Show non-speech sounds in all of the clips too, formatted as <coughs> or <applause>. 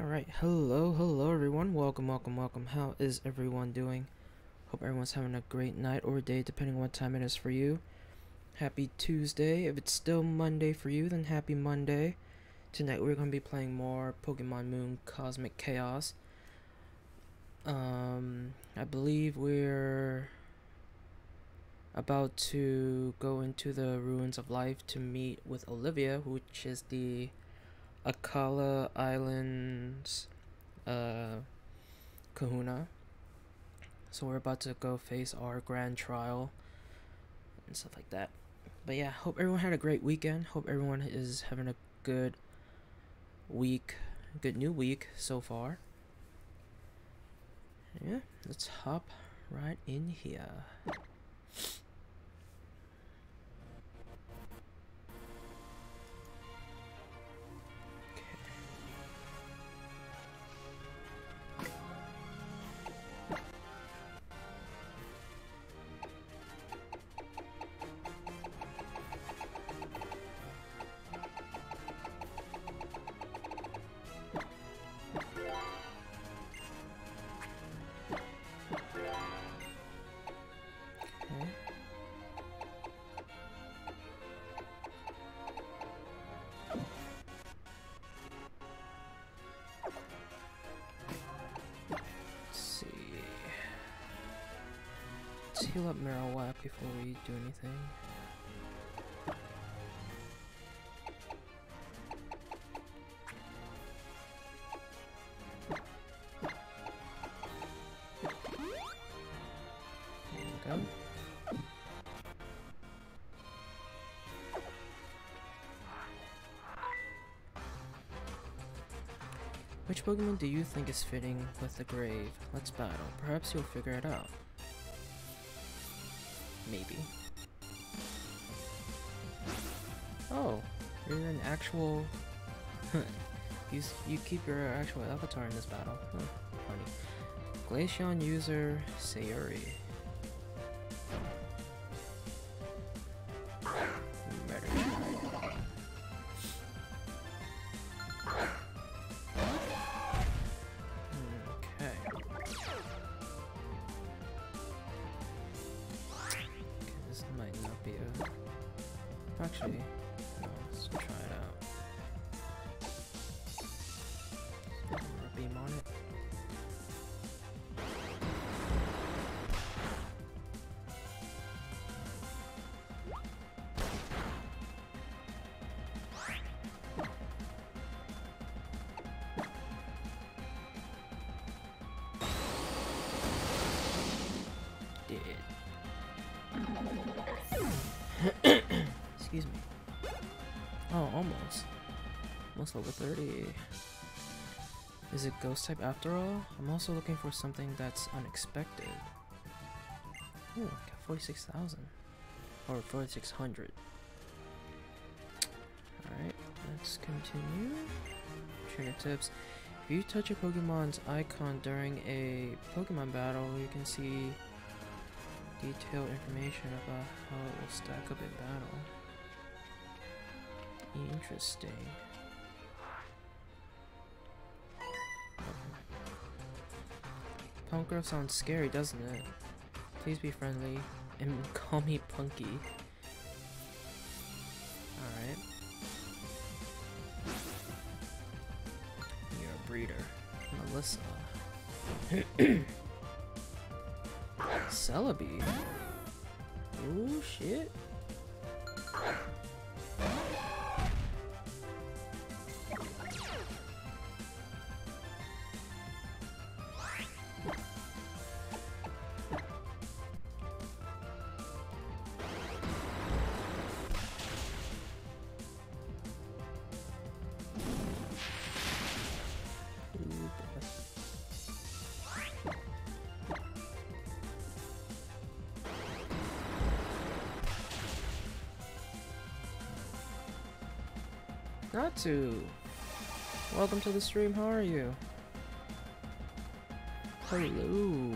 Alright, hello, hello everyone. Welcome, welcome, welcome. How is everyone doing? Hope everyone's having a great night or day, depending on what time it is for you. Happy Tuesday. If it's still Monday for you, then happy Monday. Tonight we're going to be playing more Pokemon Moon Cosmic Chaos. Um, I believe we're about to go into the Ruins of Life to meet with Olivia, which is the Akala Islands uh, kahuna. So we're about to go face our grand trial and stuff like that. But yeah, hope everyone had a great weekend. Hope everyone is having a good week, good new week so far. Yeah, let's hop right in here. Up Marowak before we do anything. Which Pokemon do you think is fitting with the grave? Let's battle. Perhaps you'll figure it out. Actual. you you keep your actual avatar in this battle. Huh, funny. Glaceon user Sayuri. <coughs> Excuse me. Oh, almost. Almost level 30. Is it ghost type after all? I'm also looking for something that's unexpected. Ooh, got 46,000. Or 4,600. Alright, let's continue. Trainer tips. If you touch a Pokemon's icon during a Pokemon battle, you can see detailed information about how it will stack up in battle. Interesting. Punk Girl sounds scary, doesn't it? Please be friendly and <laughs> call me Punky. Alright. You're a breeder. Melissa. <clears throat> Celebi. Oh shit. To. Welcome to the stream. How are you? Hello.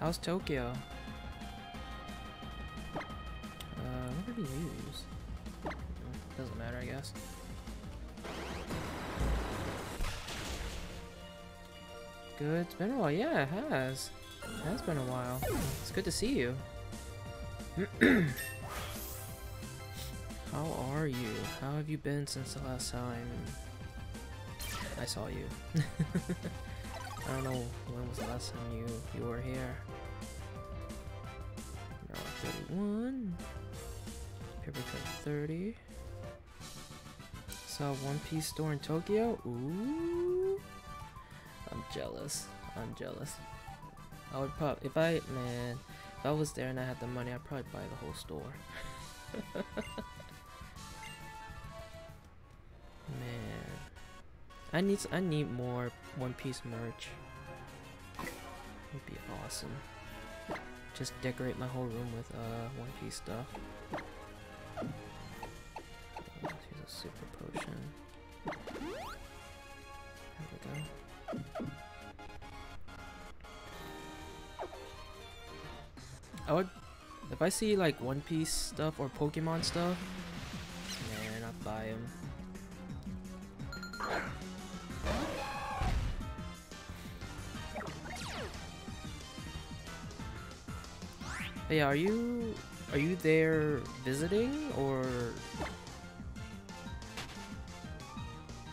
How's Tokyo? Uh, what did he use? Doesn't matter, I guess. Good. It's been a while. Yeah, it has. It has been a while. It's good to see you. How are you? How have you been since the last time I saw you? <laughs> I don't know when was the last time you you were here. No, 31. Paper cut 30. Saw One Piece store in Tokyo. Ooh. I'm jealous. I'm jealous. I would probably if I man, if I was there and I had the money, I'd probably buy the whole store. <laughs> Man, I need I need more One Piece merch. Would be awesome. Just decorate my whole room with uh One Piece stuff. I see like One Piece stuff or Pokemon stuff, man, I'd buy them. Are you are you there visiting or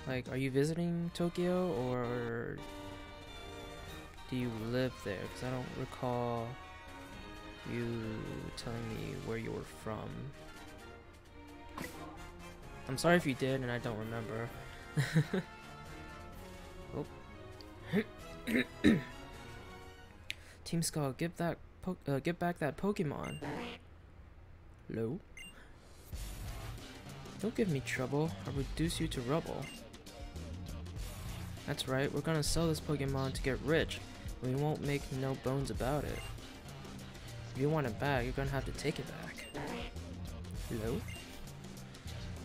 like are you visiting Tokyo or do you live there? Because I don't recall you telling me where you were from. I'm sorry if you did and I don't remember. <laughs> oh. <coughs> Team Skull, give that uh, get back that Pokemon. Hello? Don't give me trouble. I'll reduce you to rubble. That's right, we're gonna sell this Pokemon to get rich. We won't make no bones about it. If you want it back, you're gonna have to take it back. Hello?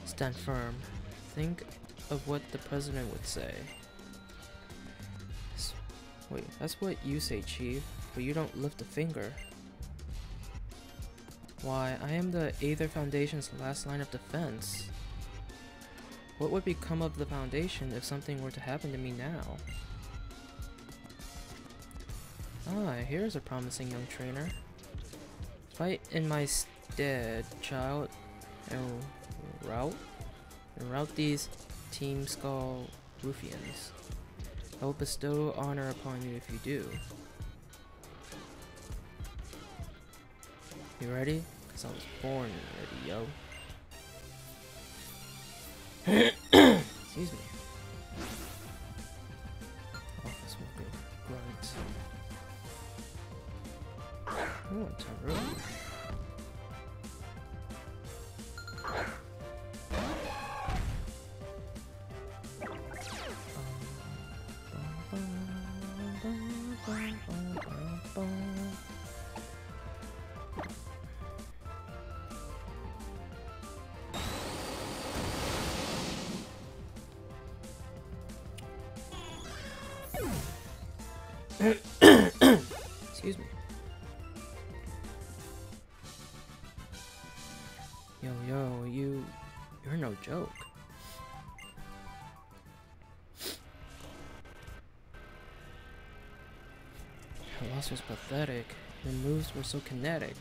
Stand firm. Think of what the president would say. S wait, that's what you say, Chief, but you don't lift a finger. Why, I am the Aether Foundation's last line of defense. What would become of the Foundation if something were to happen to me now? Ah, here's a promising young trainer. Fight in my stead, child, and route, and route these Team Skull ruffians. I will bestow honor upon you if you do. You ready? Cause I was born ready, yo. <coughs> Excuse me. Loss was pathetic. Your moves were so kinetic.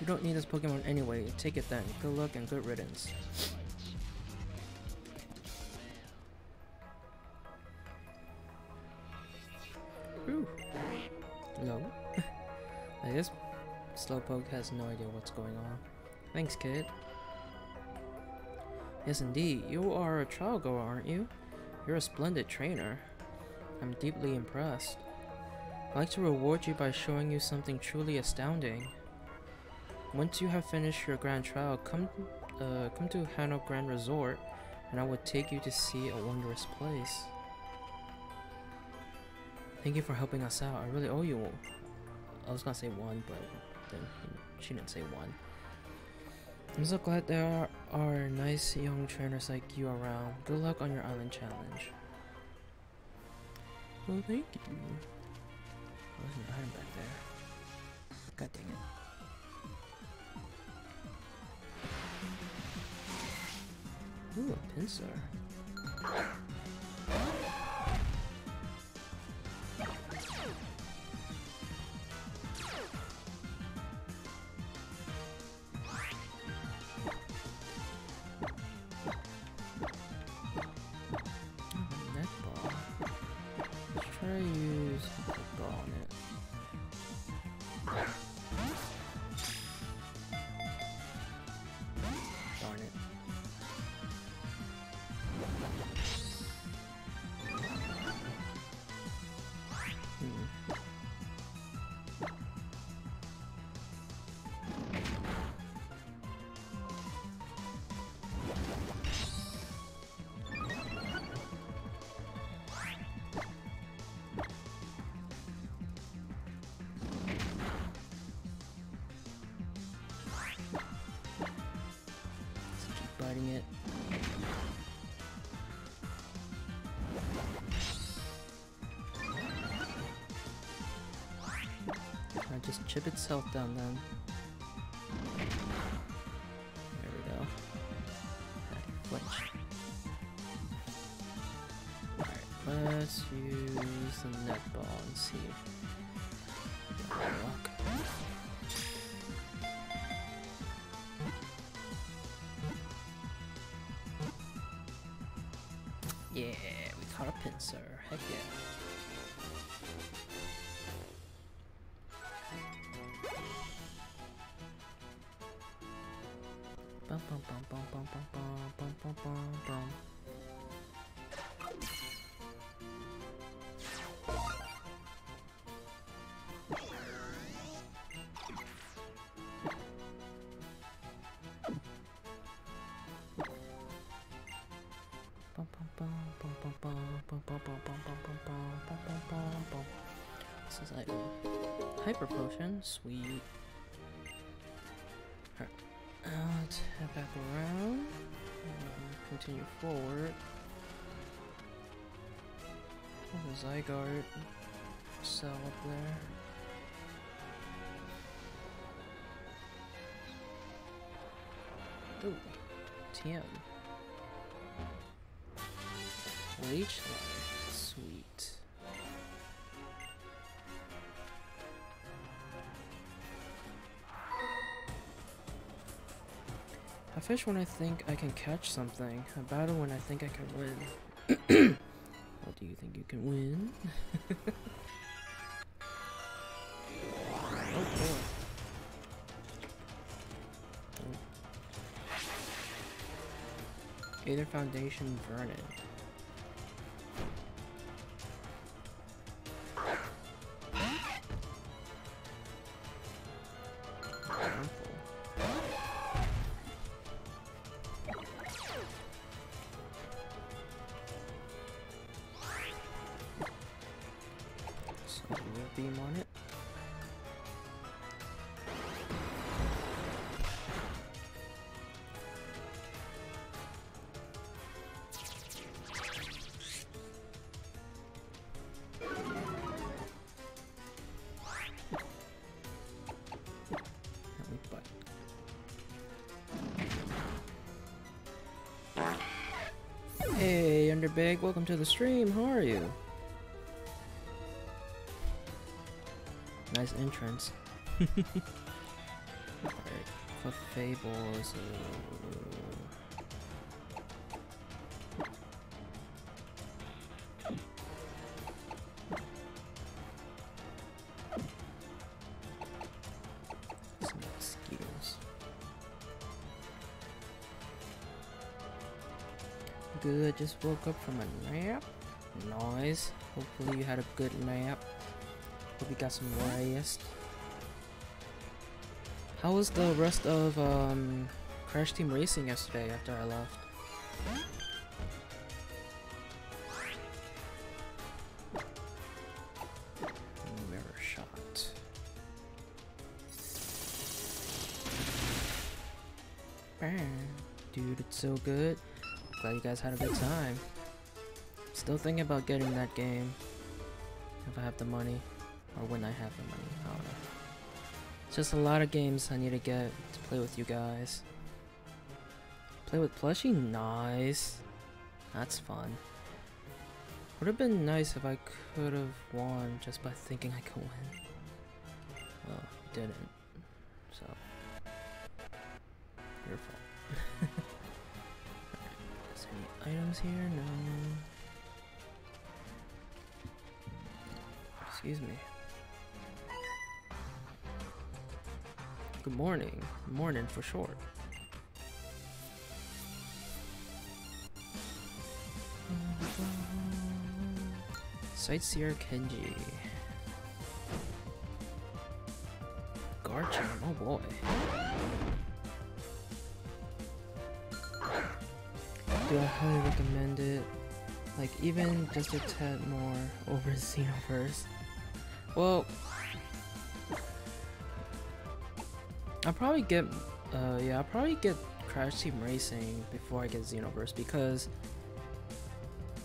You don't need this Pokemon anyway. Take it then. Good luck and good riddance. Whew. No. <laughs> I guess Slowpoke has no idea what's going on. Thanks, kid. Yes, indeed. You are a trial goer, aren't you? You're a splendid trainer. I'm deeply impressed. I'd like to reward you by showing you something truly astounding. Once you have finished your grand trial, come uh, come to Hano Grand Resort, and I will take you to see a wondrous place. Thank you for helping us out. I really owe you. I was gonna say one, but then she didn't say one. I'm so glad there are, are nice young trainers like you around. Good luck on your island challenge. Well, thank you wasn't iron back there. God dang it. Ooh, a Pinsir. Chip itself down then. There we go. Flinch. Alright, let's use the netball and see. luck. Yeah, we caught a Pinsir. Heck yeah. This is like hyper potion, sweet. Continue forward. There's a Zygarde cell up there. Ooh, TM. Leech. Fish when I think I can catch something. I battle when I think I can win. <coughs> what do you think you can win? <laughs> oh boy. Oh. Aether Foundation Vernon. Underbag, welcome to the stream. How are you? Nice entrance. <laughs> Alright, Clefable is a... just woke up from a nap. Nice. Hopefully you had a good nap. Hope you got some rest. How was the rest of um, Crash Team Racing yesterday after I left? Mirror shot. Bam. Dude, it's so good. Glad you guys had a good time. Still thinking about getting that game. If I have the money. Or when I have the money. I don't know. It's just a lot of games I need to get to play with you guys. Play with plushie? Nice. That's fun. Would have been nice if I could have won just by thinking I could win. Well, didn't. Items here? No. Excuse me. Good morning. Morning for short. Sightseer Kenji. Garchomp, oh boy. Do I highly recommend it? Like, even just a tad more <laughs> over Xenoverse. Well, I'll probably get, uh, yeah, I'll probably get Crash Team Racing before I get Xenoverse because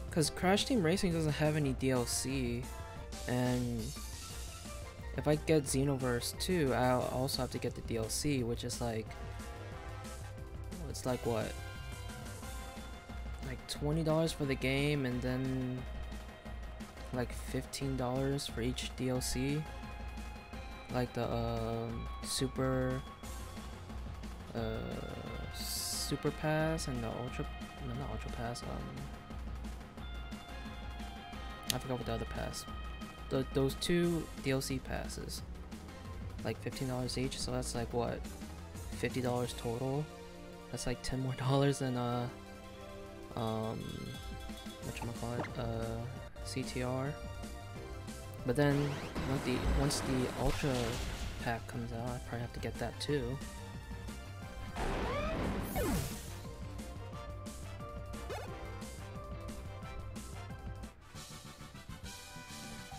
because Crash Team Racing doesn't have any DLC, and if I get Xenoverse 2, I'll also have to get the DLC, which is like, it's like what? Like $20 for the game, and then like $15 for each DLC. Like the uh, Super, uh, Super Pass and the Ultra, no, not Ultra Pass, um, I forgot what the other pass. The, those two DLC passes, like fifteen dollars each. So that's like what, fifty dollars total. That's like ten more <laughs> dollars than uh, um, what you call it, uh, CTR. But then once the once the Ultra pack comes out, I probably have to get that too.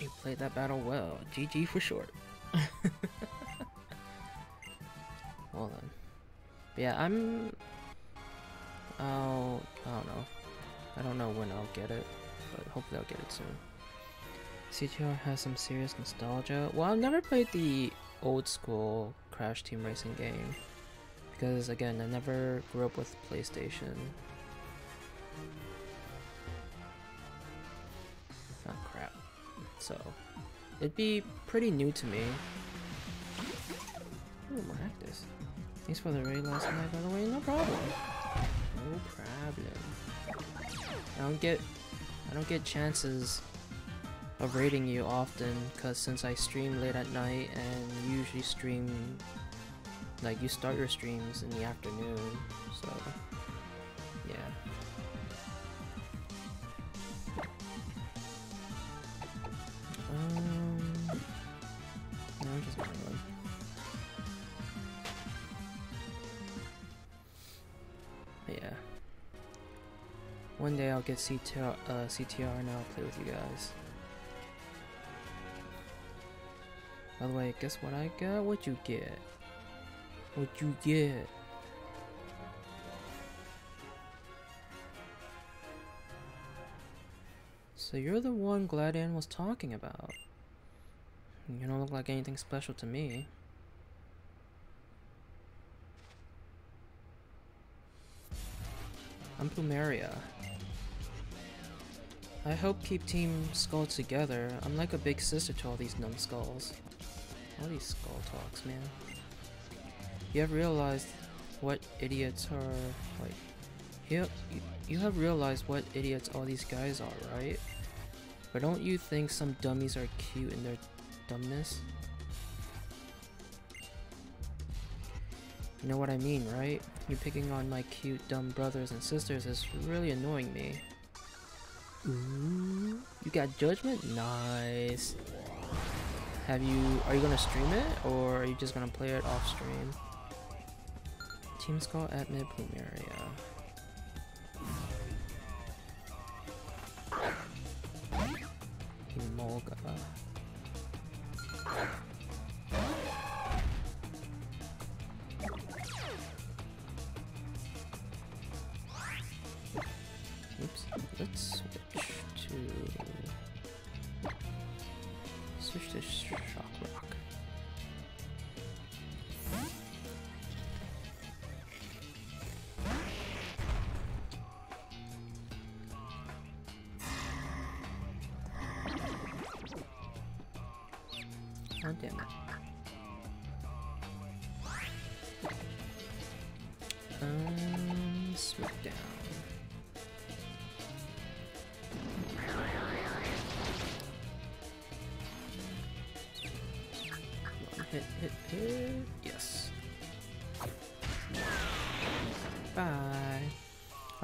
You played that battle well. GG for short. <laughs> well then. But yeah, I'm... I'll... I don't know. I don't know when I'll get it, but hopefully I'll get it soon. CTR has some serious nostalgia. Well, I've never played the old school Crash Team Racing game. Because again, I never grew up with PlayStation. Oh crap. so it'd be pretty new to me. Ooh, Maractus. Thanks for the raid last night, by the way. No problem. No problem. I don't get, I don't get chances of raiding you often, cause since I stream late at night and usually stream, like you start your streams in the afternoon, so One day I'll get CTR, uh, CTR and I'll play with you guys. By the way, guess what I got? What you get? What you get? So you're the one Gladion was talking about. You don't look like anything special to me. I'm Plumeria. I help keep Team Skull together. I'm like a big sister to all these numbskulls. All these skull talks, man. You have realized what idiots are... Wait. You, you have realized what idiots all these guys are, right? But don't you think some dummies are cute in their dumbness? You know what I mean, right? You picking on my cute dumb brothers and sisters is really annoying me. You got judgment? Nice. Have you, are you gonna stream it or are you just gonna play it off stream? Team Skull admin Plumeria. Emolga.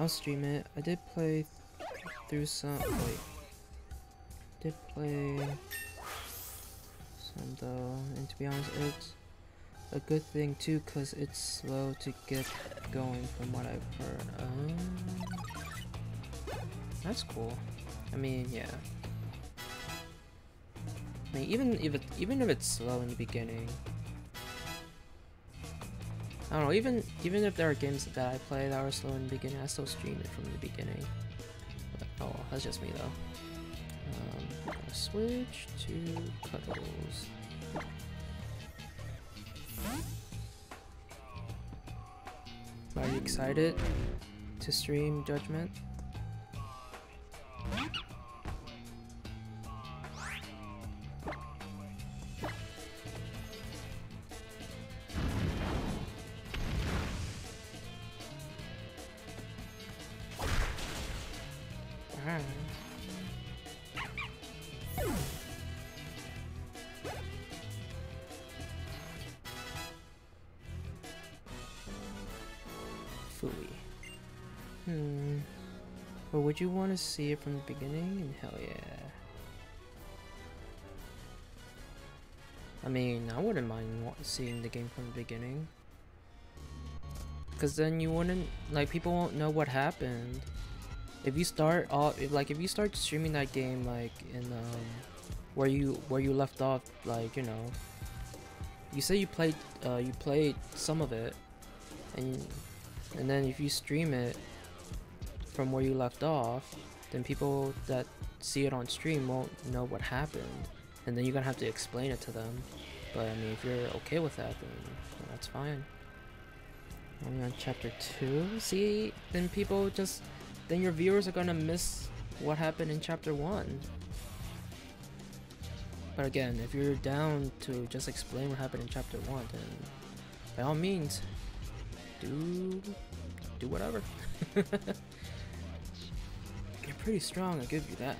I'll stream it. I did play through some. Wait. Did play some though, and to be honest, it's a good thing too, cause it's slow to get going from what I've heard. Um, that's cool. I mean, yeah. I mean, even if it, even if it's slow in the beginning, I don't know. Even even if there are games that I play that are slow in the beginning, I still stream it from the beginning. But, oh, that's just me though. Um, switch to cuddles. Are you excited to stream Judgment? See it from the beginning? And hell yeah. I mean, I wouldn't mind seeing the game from the beginning. Because then you wouldn't, like, people won't know what happened. If you start off, if, like, if you start streaming that game, like, in, um, where you, where you left off, like, you know, you say you played, uh, you played some of it, and, and then if you stream it, from where you left off, then people that see it on stream won't know what happened. And then you're gonna have to explain it to them. But I mean, if you're okay with that, then that's fine. Only on chapter 2? See, then people just, then your viewers are gonna miss what happened in chapter 1. But again, if you're down to just explain what happened in chapter 1, then by all means, do, do whatever. <laughs> pretty strong, I'll give you that.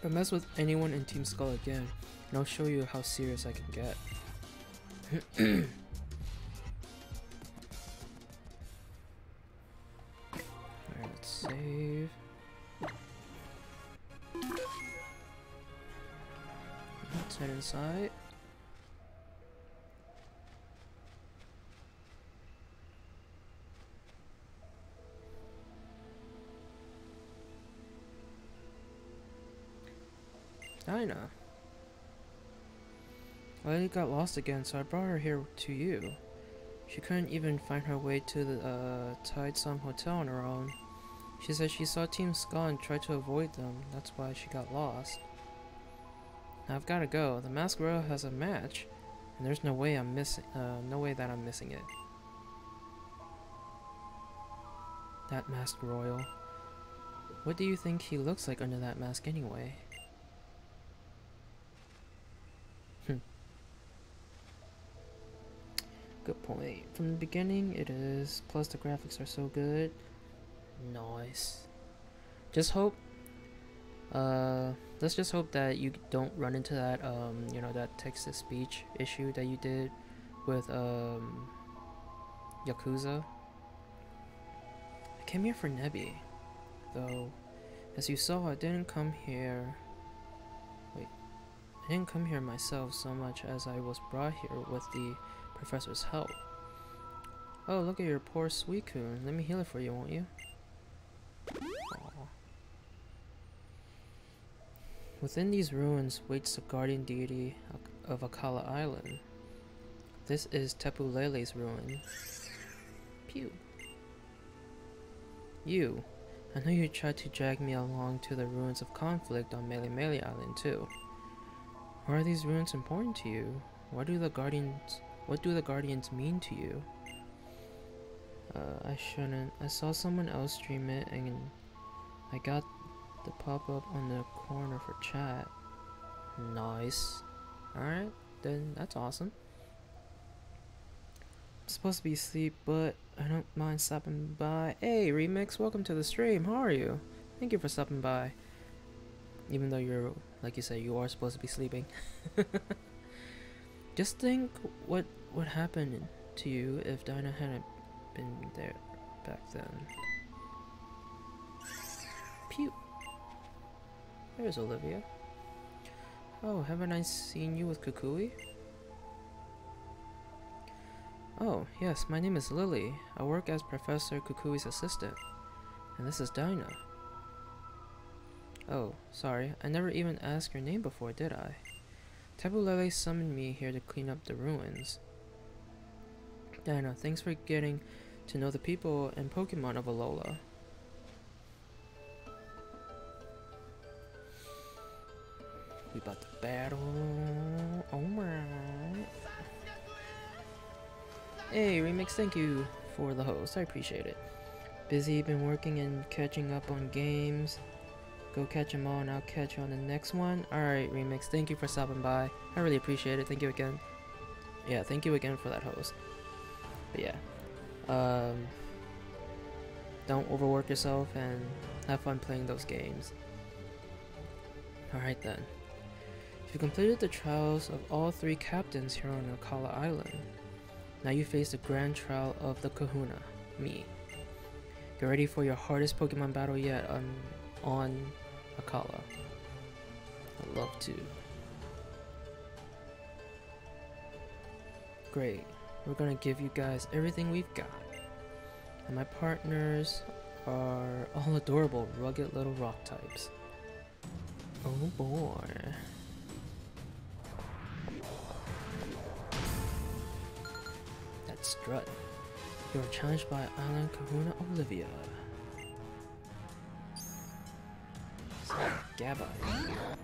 But mess with anyone in Team Skull again, and I'll show you how serious I can get. <clears throat> Save. Let's head inside. Dinah. Lillie got lost again, so I brought her here to you. She couldn't even find her way to the uh, Tidesong Hotel on her own. She said she saw Team Skull and tried to avoid them. That's why she got lost. Now I've got to go. The Masked Royal has a match, and there's no way I'm missing. Uh, no way that I'm missing it. That Masked Royal. What do you think he looks like under that mask anyway? Good point. From the beginning, it is. Plus, the graphics are so good. Nice. Just hope. Uh, let's just hope that you don't run into that, um, you know, that text-to-speech issue that you did with, um, Yakuza. I came here for Nebby, though. As you saw, I didn't come here. Wait. I didn't come here myself so much as I was brought here with the Professor's help. Oh, look at your poor Suicune. Let me heal it for you, won't you? Aww. Within these ruins waits the guardian deity of Akala Island. This is Tapu Lele's ruin. Pew. You. I know you tried to drag me along to the ruins of conflict on Melemele Island too. Why are these ruins important to you? Why do the guardians what do the guardians mean to you? Uh, I shouldn't. I saw someone else stream it and I got the pop-up on the corner for chat. Nice. Alright, then that's awesome. I'm supposed to be asleep, but I don't mind stopping by. Hey, Remix, welcome to the stream. How are you? Thank you for stopping by. Even though you're, like you said, you are supposed to be sleeping. <laughs> Just think what would happen to you if Dinah hadn't been there back then. Pew. There's Olivia. Oh, haven't I seen you with Kukui? Oh, yes, my name is Lillie. I work as Professor Kukui's assistant. And this is Dinah. Oh, sorry, I never even asked your name before, did I? Tapu Lele summoned me here to clean up the ruins. Dinah, thanks for getting to know the people and Pokemon of Alola. We about to battle. Alright. Hey, Remix, thank you for the host. I appreciate it. Busy, been working and catching up on games. Go catch them all and I'll catch you on the next one. Alright, Remix, thank you for stopping by. I really appreciate it. Thank you again. Yeah, thank you again for that host. But yeah. Um, don't overwork yourself and have fun playing those games. Alright then. You completed the trials of all three captains here on Akala Island. Now you face the grand trial of the Kahuna, me. Get ready for your hardest Pokemon battle yet on, on Akala. I'd love to. Great. We're gonna give you guys everything we've got. And my partners are all <laughs> adorable, rugged little rock types. Oh boy. That's strut. You are challenged by Island Kahuna Olivia. Gabite.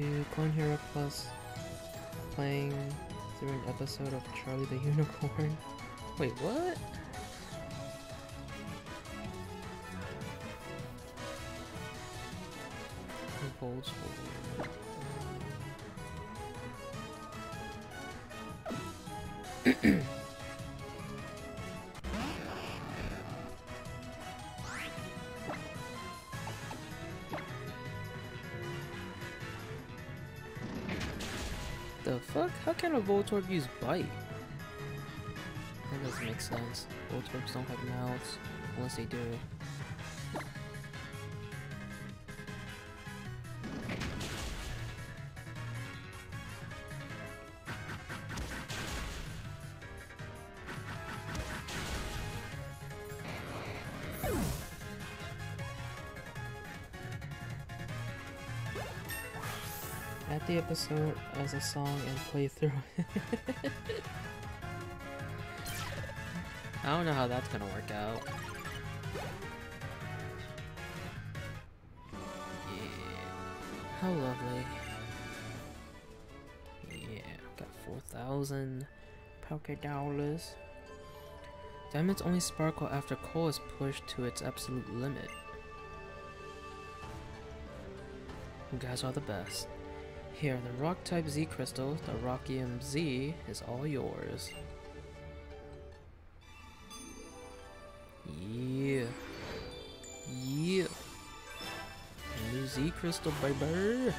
Do Clone Hero Plus playing through an episode of Charlie the <laughs> Unicorn. Wait, what? Volts <clears throat> can a Voltorb use Bite? That doesn't make sense. Voltorbs don't have mouths, unless they do. As a song and play through it. <laughs> I don't know how that's gonna work out. Yeah. How lovely. Yeah, got 4,000 Poké Dollars. Diamonds only sparkle after coal is pushed to its absolute limit. You guys are the best. Here, the rock type Z crystal, the Rockium Z, is all yours. Yeah. Yeah. New Z crystal, baby.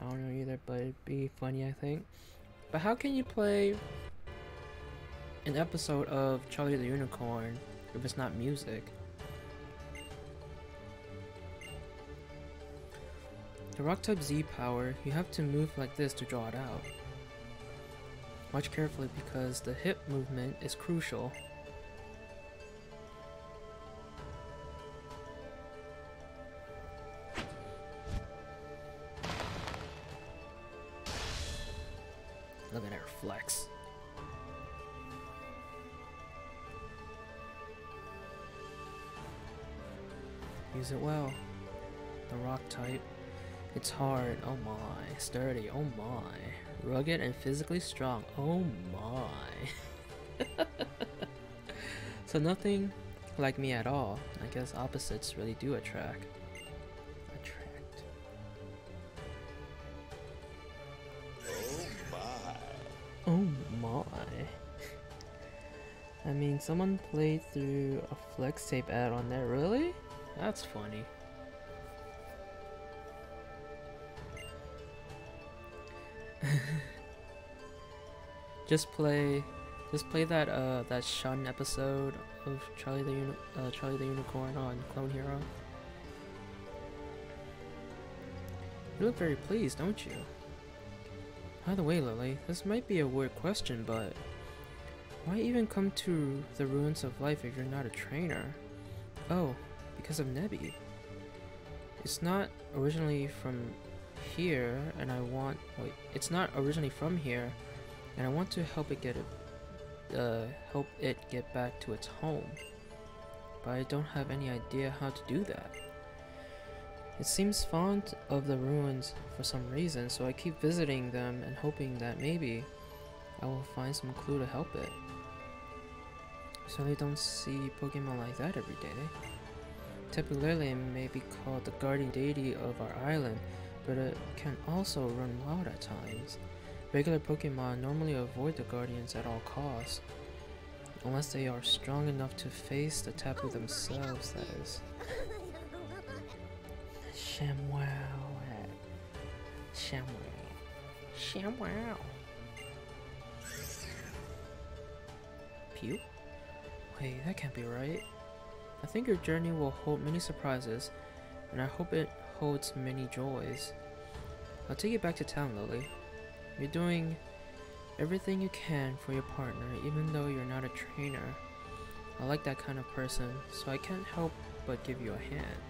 I don't know either, but it'd be funny, I think. But how can you play an episode of Charlie the Unicorn if it's not music? The rock type Z power, you have to move like this to draw it out. Watch carefully because the hip movement is crucial. Sturdy, oh my. Rugged and physically strong, oh my. <laughs> so nothing like me at all. I guess opposites really do attract. Attract. Oh my. Oh my. I mean, someone played through a flex tape ad on there, really? That's funny. Just play, just play that uh that Shun episode of Charlie the Uni uh, Charlie the Unicorn on Clone Hero. You look very pleased, don't you? By the way, Lillie, this might be a weird question, but why even come to the ruins of life if you're not a trainer? Oh, because of Nebby. It's not originally from here, and I want wait, it's not originally from here, and I want to help it get uh, help it get back to its home. But I don't have any idea how to do that. It seems fond of the ruins for some reason, so I keep visiting them and hoping that maybe I will find some clue to help it. So they don't see Pokemon like that every day. Lele may be called the guardian deity of our island, but it can also run wild at times. Regular Pokemon normally avoid the guardians at all costs, unless they are strong enough to face the Tapu themselves, that is. ShamWow. ShamWow. ShamWow. Pew? Wait, that can't be right. I think your journey will hold many surprises, and I hope it holds many joys. I'll take you back to town, Lillie. You're doing everything you can for your partner, even though you're not a trainer. I like that kind of person, so I can't help but give you a hand.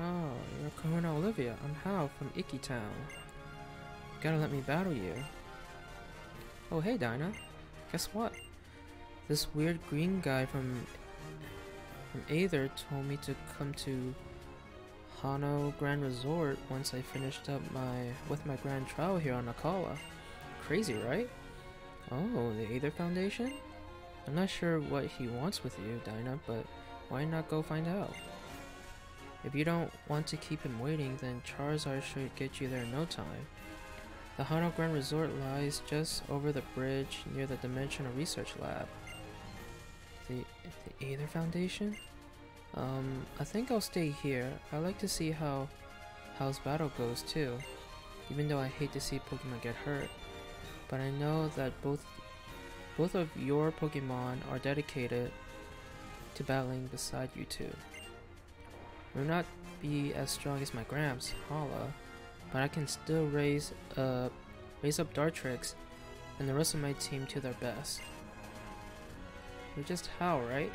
Oh, you're Kahuna Olivia. I'm Hal from Iki Town. gotta let me battle you. Oh, hey, Dinah. Guess what? This weird green guy from from Aether told me to come to Hano Grand Resort once I finished up my with my grand trial here on Akala. Crazy, right? Oh, the Aether Foundation? I'm not sure what he wants with you, Dinah, but why not go find out? If you don't want to keep him waiting, then Charizard should get you there in no time. The Hano Grand Resort lies just over the bridge near the Dimensional Research Lab. The, the Aether Foundation? Um, I think I'll stay here. I like to see how how's battle goes too. Even though I hate to see Pokemon get hurt. But I know that both both of your Pokemon are dedicated to battling beside you two. May not be as strong as my Gramps, Hala, but I can still raise uh raise up Dartrix and the rest of my team to their best. We just howl, right?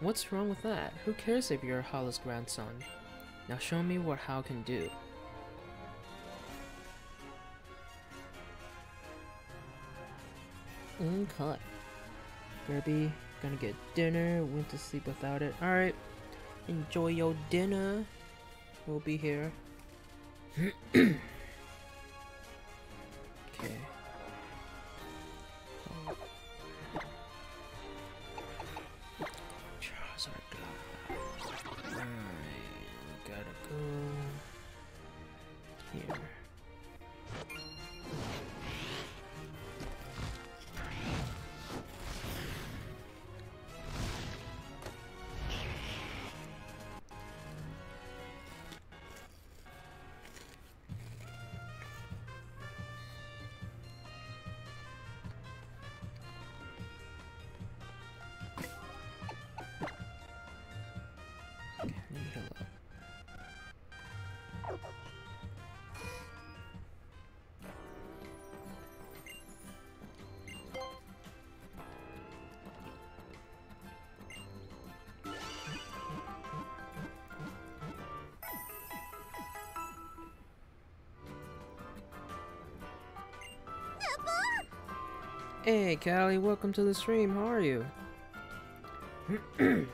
What's wrong with that? Who cares if you're Hala's grandson? Now show me what Hal can do. Okay. Gerby, gonna get dinner, went to sleep without it. Alright. Enjoy your dinner. We'll be here. <clears throat> okay. Hey, Callie, welcome to the stream. How are you? <clears throat> okay.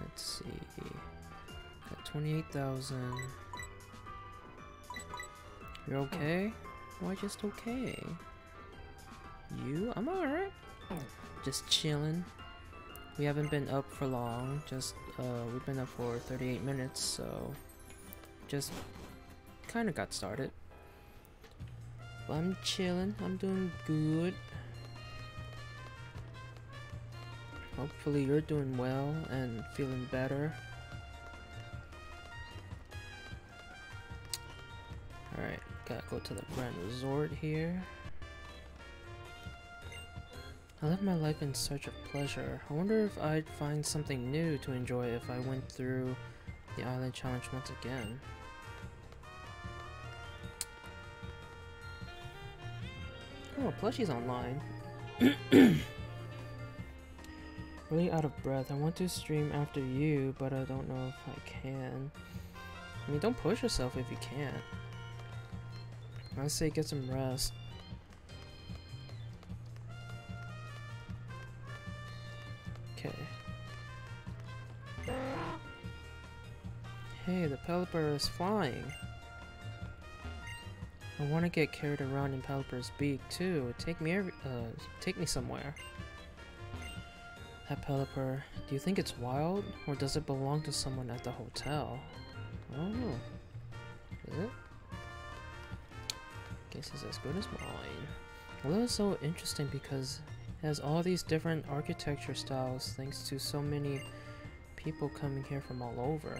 Let's see. Got 28,000. You're okay? Why just okay? You? I'm alright. Just chilling. We haven't been up for long. Just, uh, we've been up for 38 minutes, so... Just kind of got started. But I'm chilling. I'm doing good. Hopefully you're doing well and feeling better. Alright, gotta go to the Grand Resort here. I live my life in search of pleasure. I wonder if I'd find something new to enjoy if I went through the island challenge once again. Plushie's online. <clears throat> really out of breath. I want to stream after you, but I don't know if I can. I mean, don't push yourself if you can't. I say get some rest. Okay. Hey, the Pelipper is flying. I want to get carried around in Pelipper's beak too. Take me every, uh, take me somewhere. That Pelipper, do you think it's wild, or does it belong to someone at the hotel? I don't know. Is it? Guess it's as good as mine. Well, it's so interesting because it has all these different architecture styles thanks to so many people coming here from all over.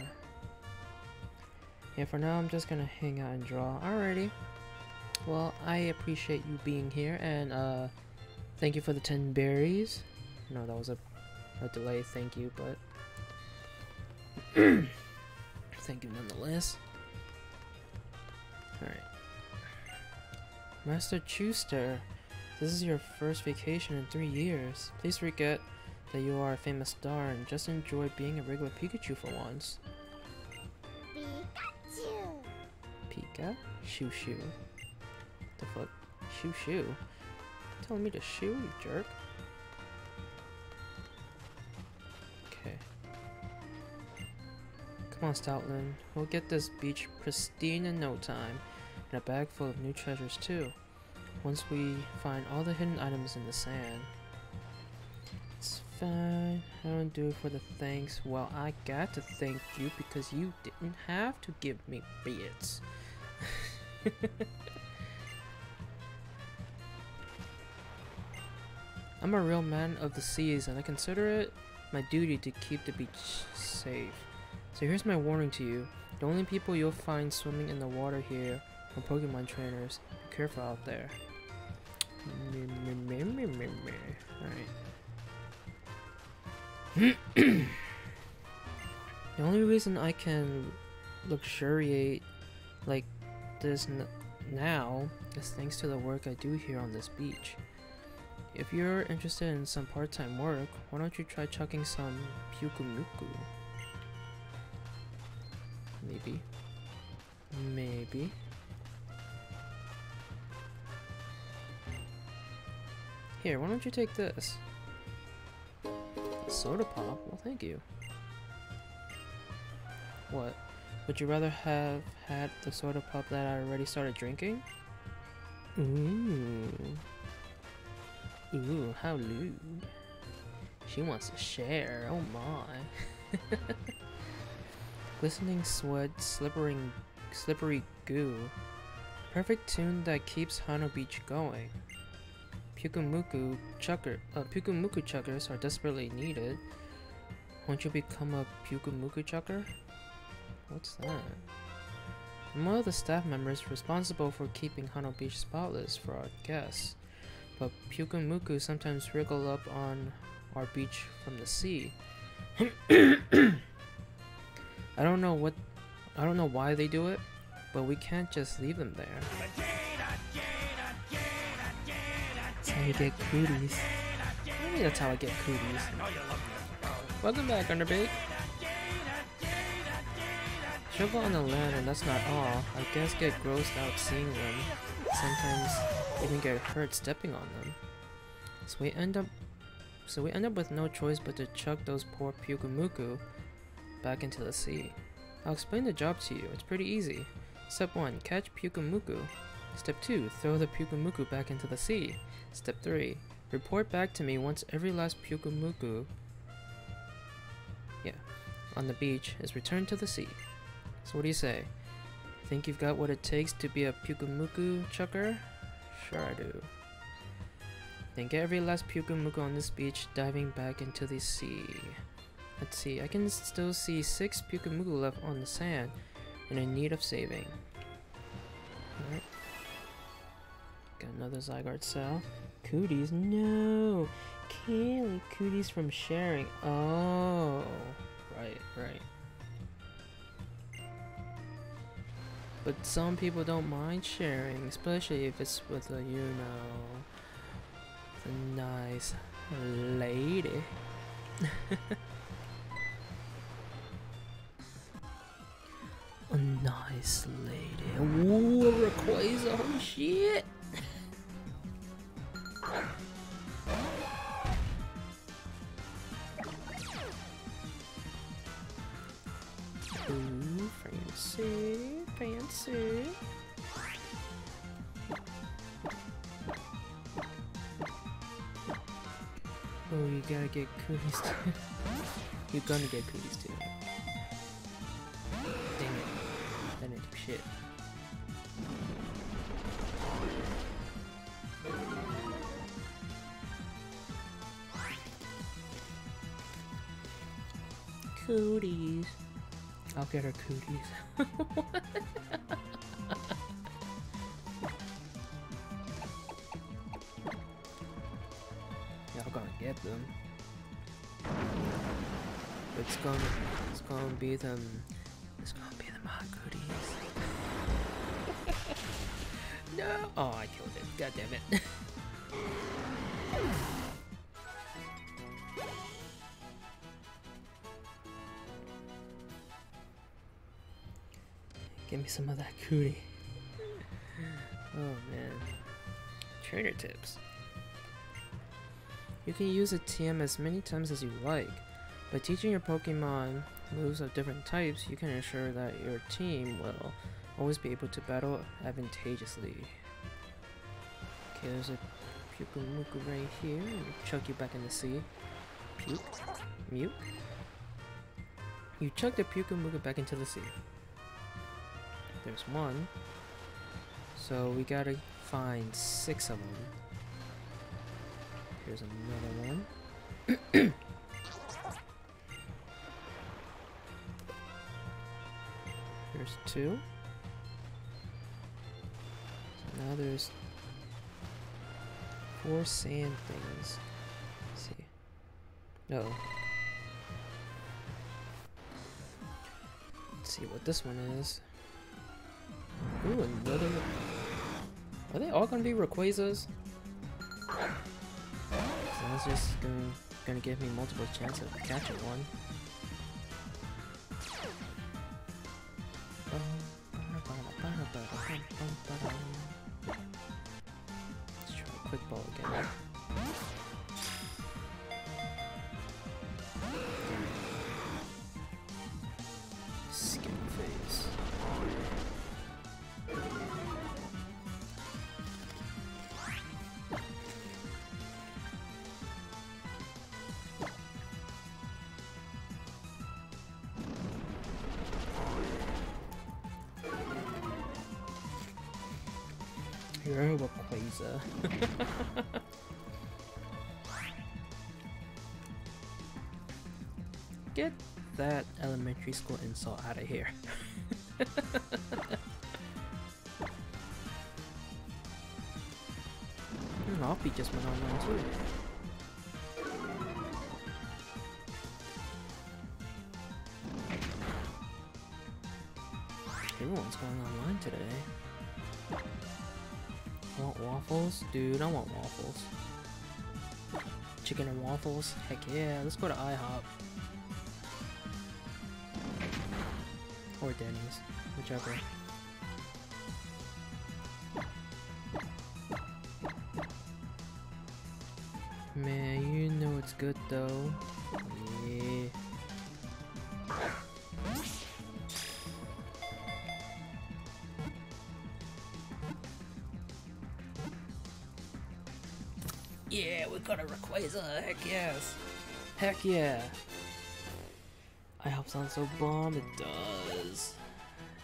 Yeah, for now I'm just gonna hang out and draw. Alrighty. Well, I appreciate you being here and uh thank you for the 10 berries. No, that was a, a delay, thank you, but <clears throat> thank you nonetheless. Alright. Master Chuster, this is your first vacation in three years. Please forget that you are a famous star and just enjoy being a regular Pikachu for once. Pikachu! Pika? Shoo shoo. The fuck? Shoo shoo? You're Telling me to shoo, you jerk. Okay. Come on, Stoutland. We'll get this beach pristine in no time. And a bag full of new treasures, too. Once we find all the hidden items in the sand. It's fine. I don't do it for the thanks. Well, I got to thank you because you didn't have to give me bits. <laughs> I'm a real man of the seas and I consider it my duty to keep the beach safe. So here's my warning to you. The only people you'll find swimming in the water here are Pokemon trainers. Be careful out there. Alright. <clears throat> the only reason I can luxuriate like this now is thanks to the work I do here on this beach. If you're interested in some part-time work, why don't you try chucking some pyukumuku? Maybe. Maybe. Here, why don't you take this? A Soda pop? Well, thank you. What? Would you rather have had the soda pop that I already started drinking? Ooh. Ooh, how lewd. She wants to share, oh my. <laughs> Glistening sweat, slippery, slippery goo. Perfect tune that keeps Hano Beach going. Pyukumuku chucker, uh, Pyukumuku chuckers are desperately needed. Won't you become a Pyukumuku chucker? What's that? I'm one of the staff members responsible for keeping Hano Beach spotless for our guests, but Pyukumuku sometimes wriggle up on our beach from the sea. <coughs> I don't know what, I don't know why they do it, but we can't just leave them there. That's how you get cooties. Maybe that's how I get cooties. Welcome back, Underbait. Shovel on the land and that's not all. I guess get grossed out seeing them. Sometimes even get hurt stepping on them. So we end up so we end up with no choice but to chuck those poor Pyukumuku back into the sea. I'll explain the job to you. It's pretty easy. Step 1. Catch Pyukumuku. Step 2. Throw the Pyukumuku back into the sea. Step 3. Report back to me once every last Pyukumuku yeah, on the beach is returned to the sea. So what do you say? Think you've got what it takes to be a Pyukumuku chucker? Sure I do. Then get every last Pyukumuku on this beach diving back into the sea. Let's see, I can still see six Pyukumuku left on the sand and in need of saving. Alright. Got another Zygarde cell. Cooties? No! Kaylee, cooties from sharing. Oh, right, right. But some people don't mind sharing, especially if it's with a, you know, a nice lady. <laughs> a nice lady. Ooh, a Rayquaza, oh shit! Ooh, fancy, fancy. Oh, you gotta get cooties too. <laughs> You're gonna get cooties too. Dang it. That do shit. Cooties. I'll get her cooties. <laughs> Y'all gonna get them. It's gonna, it's gonna be them. It's gonna be them hot cooties. <laughs> no! Oh, I killed it. God damn it. <laughs> Give me some of that cootie. Oh man. Trainer tips. You can use a TM as many times as you like. By teaching your Pokemon moves of different types, you can ensure that your team will always be able to battle advantageously. Okay, there's a Pyukumuku right here. Chuck you back in the sea. Puke. Mute. You chuck the Pyukumuku back into the sea. There's one. So we gotta find six of them. Here's another one. <coughs> Here's two. So now there's four sand things. Let's see. No. Let's see what this one is. Ooh, another Are they all gonna be Rayquazas? So that's just gonna, gonna give me multiple chances of catching one. Let's try a quick ball again. Quasar. <laughs> Get that elementary school insult out of here. <laughs> Hmm, Offbeat just went online too. Dude, I want waffles. Chicken and waffles? Heck yeah, let's go to IHOP. Or Denny's, whichever. Man, you know it's good though. Got. Heck yes. Heck yeah. IHOP sounds so bomb. It does.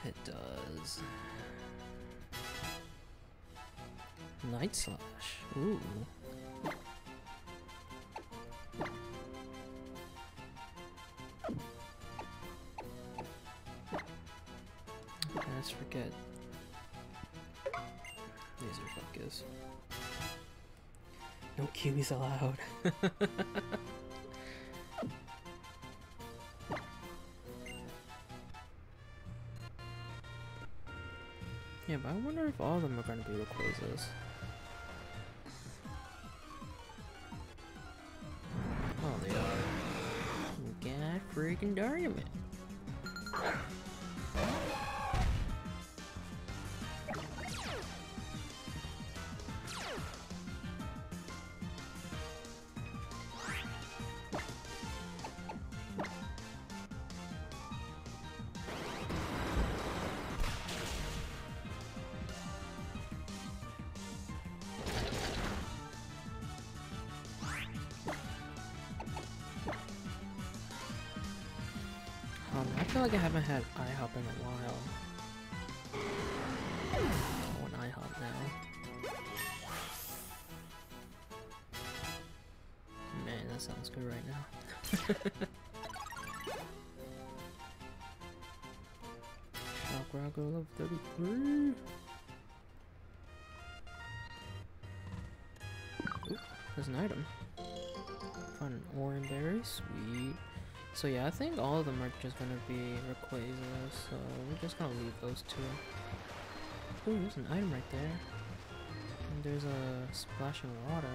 It does. Night Slash. Ooh. <laughs> yeah, but I wonder if all of them are going to be Rayquazas. Oh, they are. God freaking darn. Like I haven't had IHOP in a while. Oh, I want IHOP now. Man, that sounds good right now. <laughs> Shock level 33. Ooh, there's an item. Found an orange berry, sweet. So yeah, I think all of them are just gonna be Rayquaza, so we're just gonna leave those two. Ooh, there's an item right there. And there's a splashing water.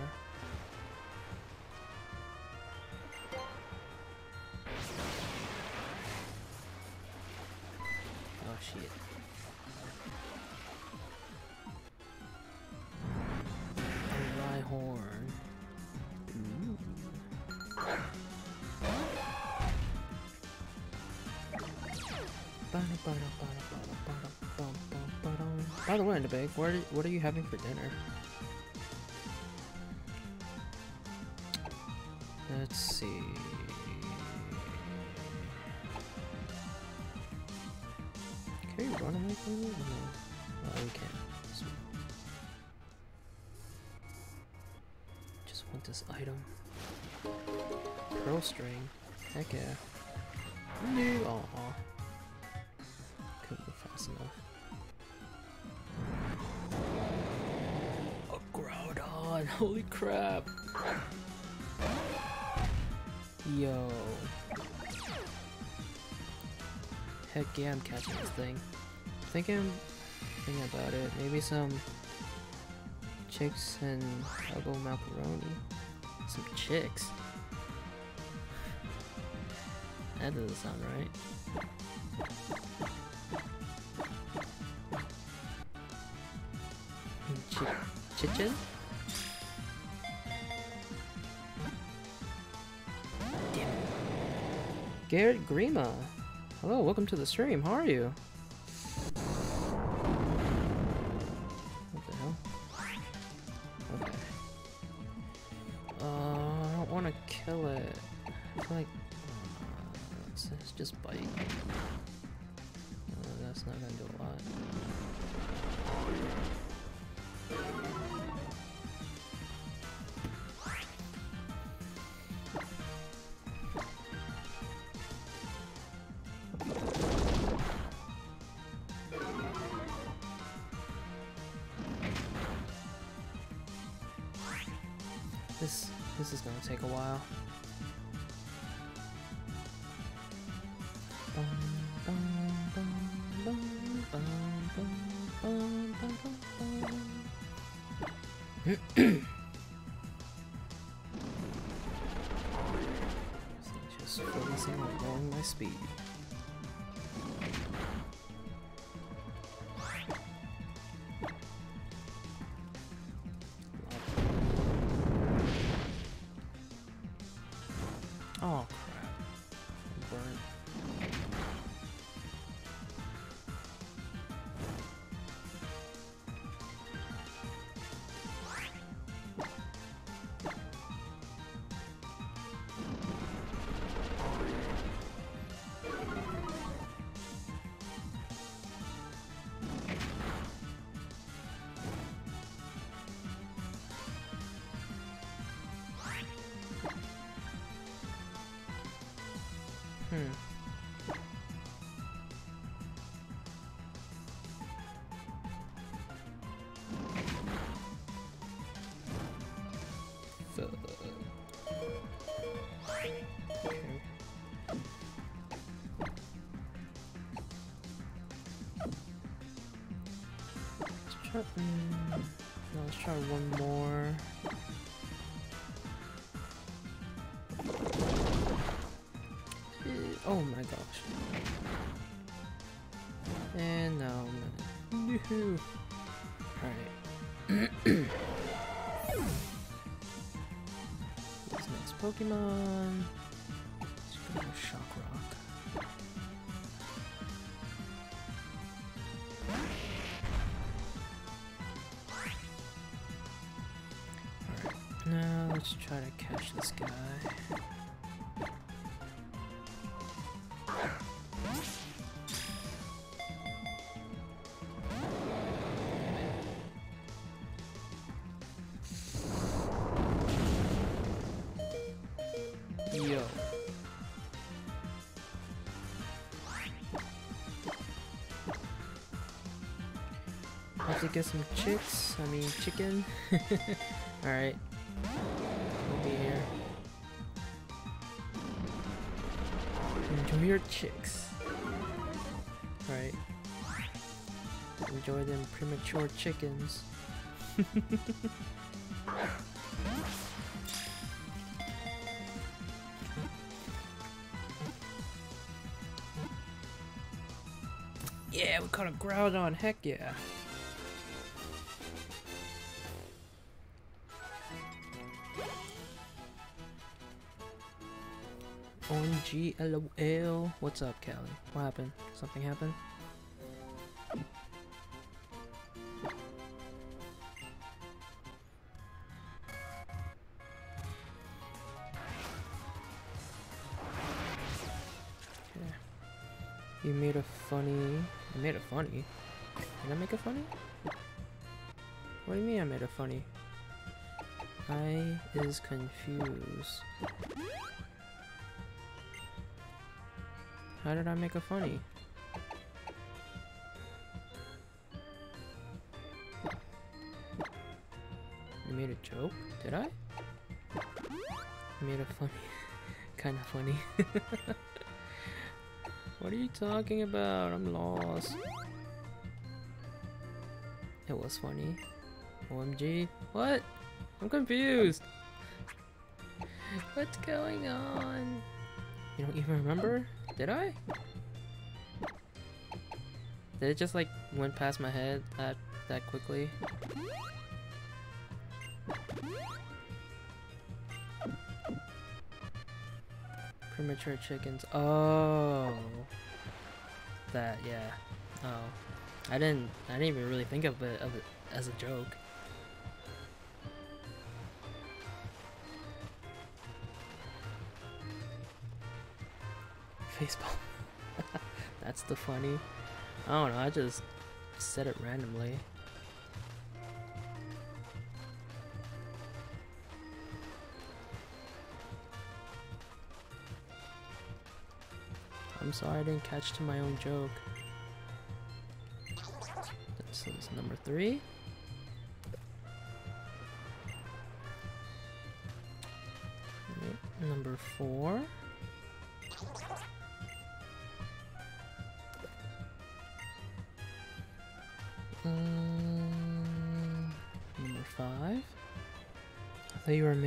What are, what are you having for dinner? Yo. Heck yeah, I'm catching this thing. Thinking, thinking about it. Maybe some Chicks and elbow macaroni. Some chicks. That doesn't sound right. Ch Chichen? Garrett Grima. Hello, welcome to the stream. How are you? Yoo-hoo. Alright. <clears throat> this next Pokemon. Let's go Shock Rock. Alright, now let's try to catch this guy. Get some chicks. I mean, chicken. <laughs> Alright. We'll be here. Enjoy your chicks. Alright. Enjoy them premature chickens. <laughs> Yeah, we caught a Groudon, heck yeah. OMG LOL. What's up, Callie? What happened? Something happened? You made a funny. I made a funny. Did I make a funny? What do you mean I made a funny? I is confused. How did I make a funny? You made a joke? Did I? I made a funny. <laughs> kind of funny. <laughs> what are you talking about? I'm lost. It was funny. OMG. What? I'm confused. What's going on? You don't even remember? Did I? Did it just like went past my head that that quickly? Premature chickens. Oh, that yeah. Oh, I didn't. I didn't even really think of it, of it as a joke. Facepalm. <laughs> That's the funny. I don't know, I just said it randomly. I'm sorry I didn't catch to my own joke. This is number three. Number four.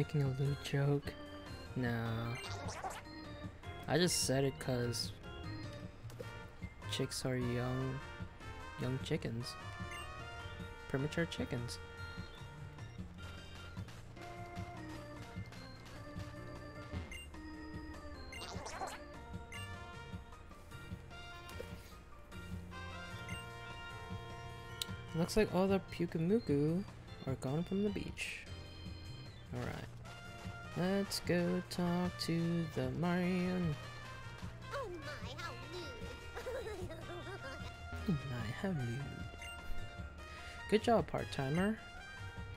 Making a loot joke. No. I just said it cause chicks are young, young chickens. Premature chickens. Looks like all the Pyukumuku are gone from the beach. Let's go talk to the Marion. Oh my, how lewd. <laughs> Oh my, how lewd. Good job, part-timer.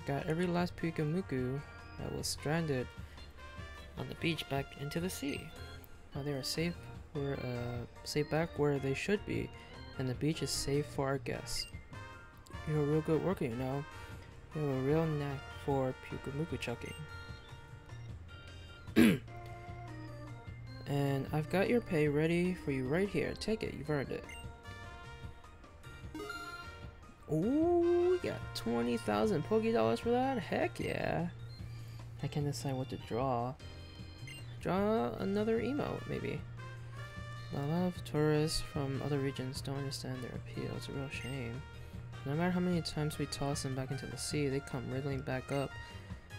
Got every last Pyukumuku that was stranded on the beach back into the sea. Now they are safe where, uh, safe back where they should be, and the beach is safe for our guests. You're a real good worker, you know. You have a real knack for Pyukumuku chucking. And I've got your pay ready for you right here. Take it, you've earned it. Ooh, we got 20,000 Poke Dollars for that? Heck yeah. I can decide what to draw. Draw another emote, maybe. A lot of tourists from other regions don't understand their appeal. It's a real shame. No matter how many times we toss them back into the sea, they come wriggling back up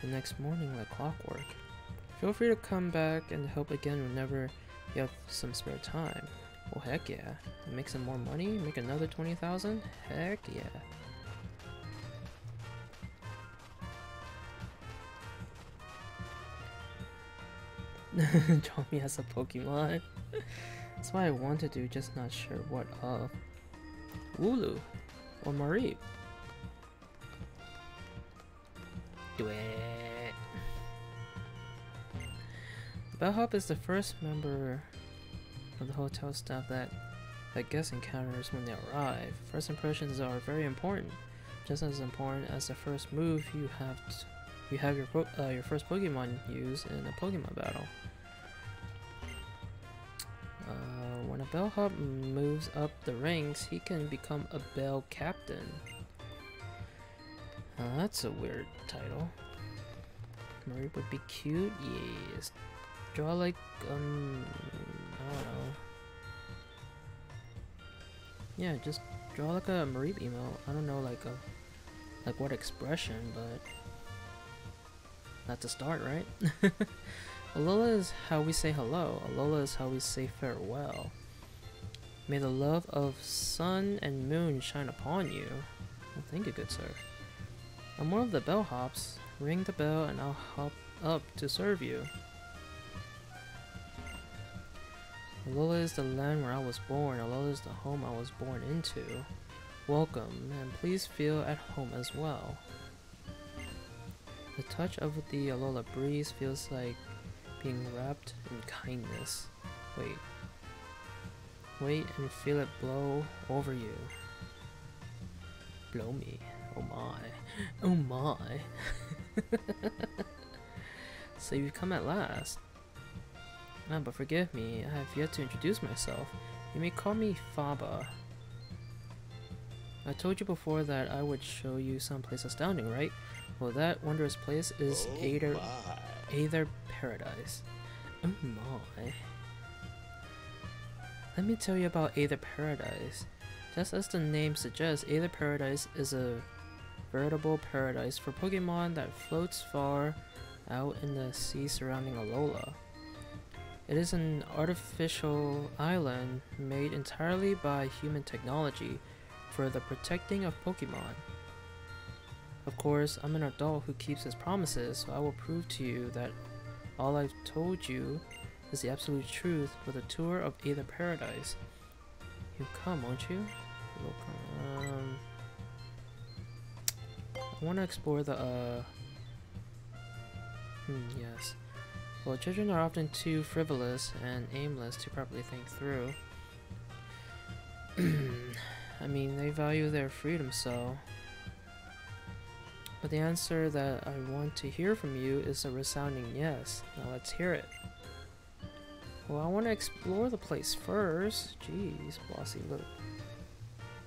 the next morning like clockwork. Feel free to come back and help again whenever you have some spare time. Well, heck yeah. Make some more money? Make another 20,000? Heck yeah. <laughs> Tommy has a Pokemon. That's what I want to do, just not sure what of. Wooloo or Mareep. Do it. Bellhop is the first member of the hotel staff that that guest encounters when they arrive. First impressions are very important, just as important as the first move you have you have your uh, your first Pokemon use in a Pokemon battle. Uh, when a bellhop moves up the ranks, he can become a bell captain. Uh, that's a weird title. Mareep would be cute, yes. Draw like, um, I don't know. Yeah, just draw like a Mareep emote. I don't know, like a, like what expression, but that's a start, right? <laughs> Alola is how we say hello. Alola is how we say farewell. May the love of sun and moon shine upon you. Well, thank you, good sir. I'm one of the bellhops. Ring the bell and I'll hop up to serve you. Alola is the land where I was born. Alola is the home I was born into. Welcome, and please feel at home as well. The touch of the Alola breeze feels like being wrapped in kindness. Wait. Wait and feel it blow over you. Blow me. Oh my. <gasps> Oh my. <laughs> so you've come at last. Ah, but forgive me, I have yet to introduce myself. You may call me Faba. I told you before that I would show you someplace astounding, right? Well, that wondrous place is oh Aether. Aether Paradise. Oh my. Let me tell you about Aether Paradise. Just as the name suggests, Aether Paradise is a veritable paradise for Pokemon that floats far out in the sea surrounding Alola. It is an artificial island made entirely by human technology for the protecting of Pokemon. Of course, I'm an adult who keeps his promises, so I will prove to you that all I've told you is the absolute truth with a tour of Aether Paradise. You come, won't you? You'll come. Um, I want to explore the, uh... Hmm, yes. Well, children are often too frivolous and aimless to properly think through. <clears throat> I mean, they value their freedom, so... But the answer that I want to hear from you is a resounding yes. Now let's hear it. Well, I want to explore the place first. Jeez, bossy little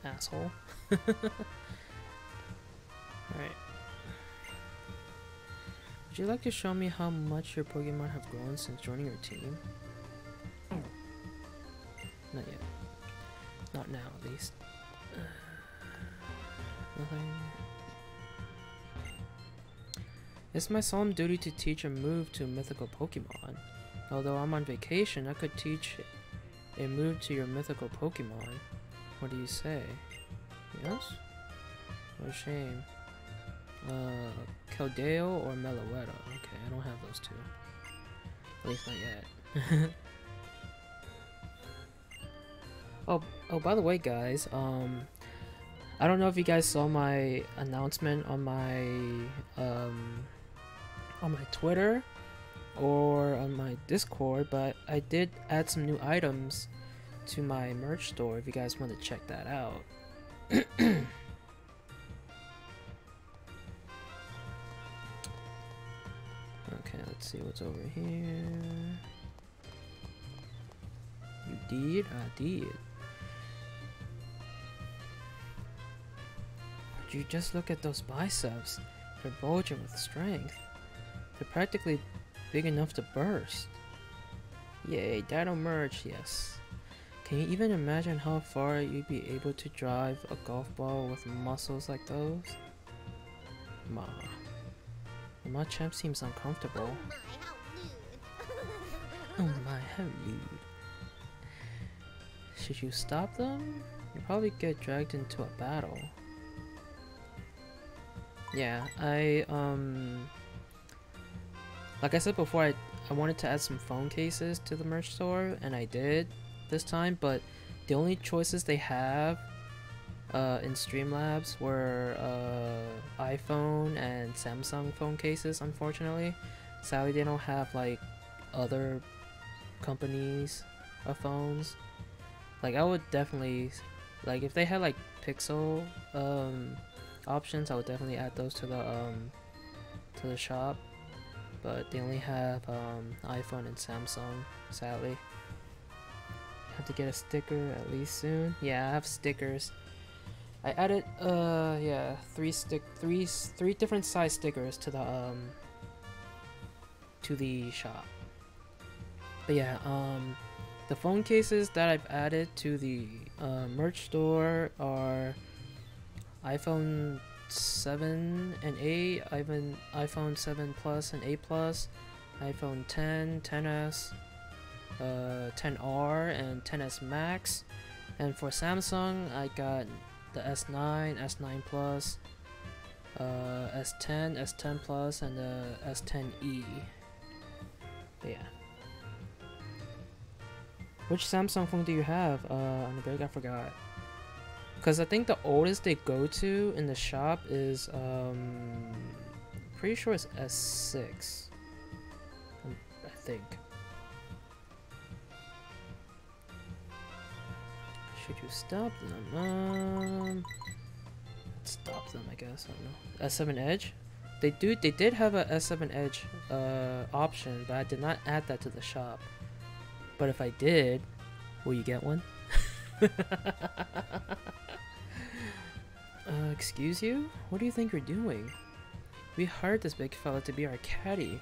asshole. <laughs> Alright. Would you like to show me how much your Pokemon have grown since joining your team? Not yet. Not now, at least. <sighs> Nothing. It's my solemn duty to teach a move to mythical Pokemon. Although I'm on vacation, I could teach a move to your mythical Pokemon. What do you say? Yes? What a shame. Uh, Keldeo or Meloetta? Okay, I don't have those two. At least not yet. <laughs> oh, oh, by the way, guys, um, I don't know if you guys saw my announcement on my, um, on my Twitter or on my Discord, but I did add some new items to my merch store if you guys want to check that out. <clears throat> okay, let's see what's over here. You did? I did. Would you just look at those biceps? They're bulging with strength. They're practically big enough to burst. Yay, Dino Merge, yes. Can you even imagine how far you'd be able to drive a golf ball with muscles like those? Ma. My champ seems uncomfortable. Oh Oh my, how rude. Should you stop them? You'll probably get dragged into a battle. Yeah, I, um... Like I said before, I, I wanted to add some phone cases to the merch store, and I did this time, but the only choices they have uh, in Streamlabs were uh, iPhone and Samsung phone cases, unfortunately. Sadly, they don't have like other companies of phones. Like, I would definitely, like, if they had like Pixel um, options, I would definitely add those to the um, to the shop. But they only have um, iPhone and Samsung, sadly. Have to get a sticker at least soon. Yeah, I have stickers. I added uh yeah three stick three three different size stickers to the um to the shop. But yeah, um the phone cases that I've added to the uh, merch store are iPhone 7 and 8, iPhone iPhone 7 Plus and 8 Plus, iPhone 10, 10s, uh, 10R and 10s Max, and for Samsung I got the S9, S9 Plus, uh, S10, S10 Plus, and the S10e. But yeah. Which Samsung phone do you have? Uh, on the break, I forgot. Because I think the oldest they go to in the shop is, um, pretty sure it's S6. Um, I think. Should you stop them? Um, stop them, I guess. I don't know. S7 Edge. They do. They did have a S7 Edge uh, option, but I did not add that to the shop. But if I did, will you get one? <laughs> Uh, excuse you? What do you think you're doing? We hired this big fella to be our caddy.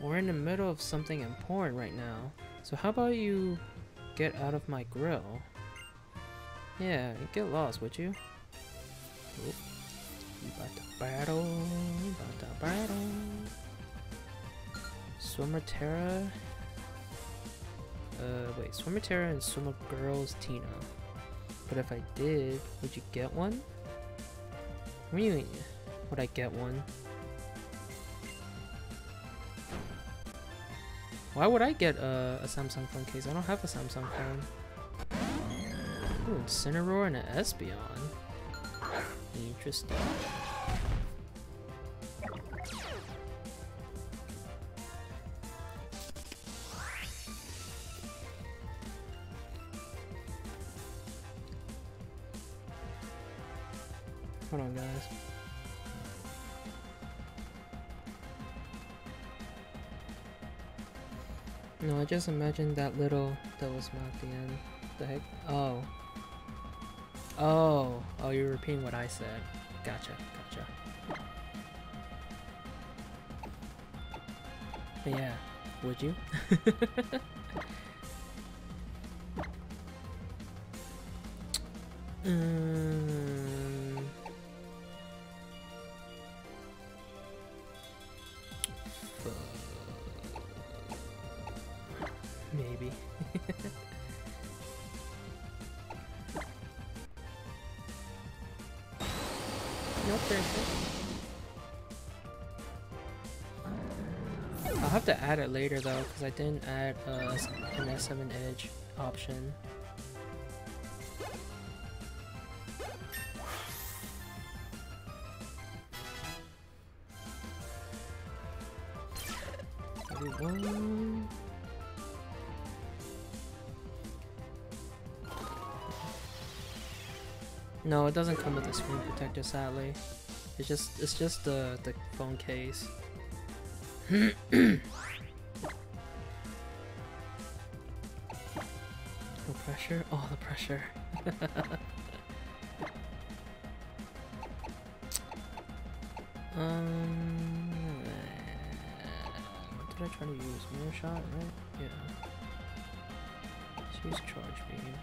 We're in the middle of something important right now, so how about you get out of my grill? Yeah, get lost, would you? Oop. We about to battle, we about to battle. Swimmer Terra. Uh, wait, Swimmer Terra and Swimmer Girls Tina. But if I did, would you get one? What do you mean? Would I get one? Why would I get a, a Samsung phone case? I don't have a Samsung phone. Ooh, Incineroar and an Espeon. Interesting. Hold on, guys. No, I just imagined that little devil's mouth at the end. The heck? Oh. Oh. Oh, you're repeating what I said. Gotcha. Gotcha. But yeah, would you? um, <laughs> add it later though, because I didn't add uh, an S7 Edge option. No, it doesn't come with a screen protector, sadly. It's just it's just the the phone case. <clears throat> pressure. Oh, the pressure. <laughs> um, what did I try to use? Mirror shot, right? Yeah. Let's use charge beam.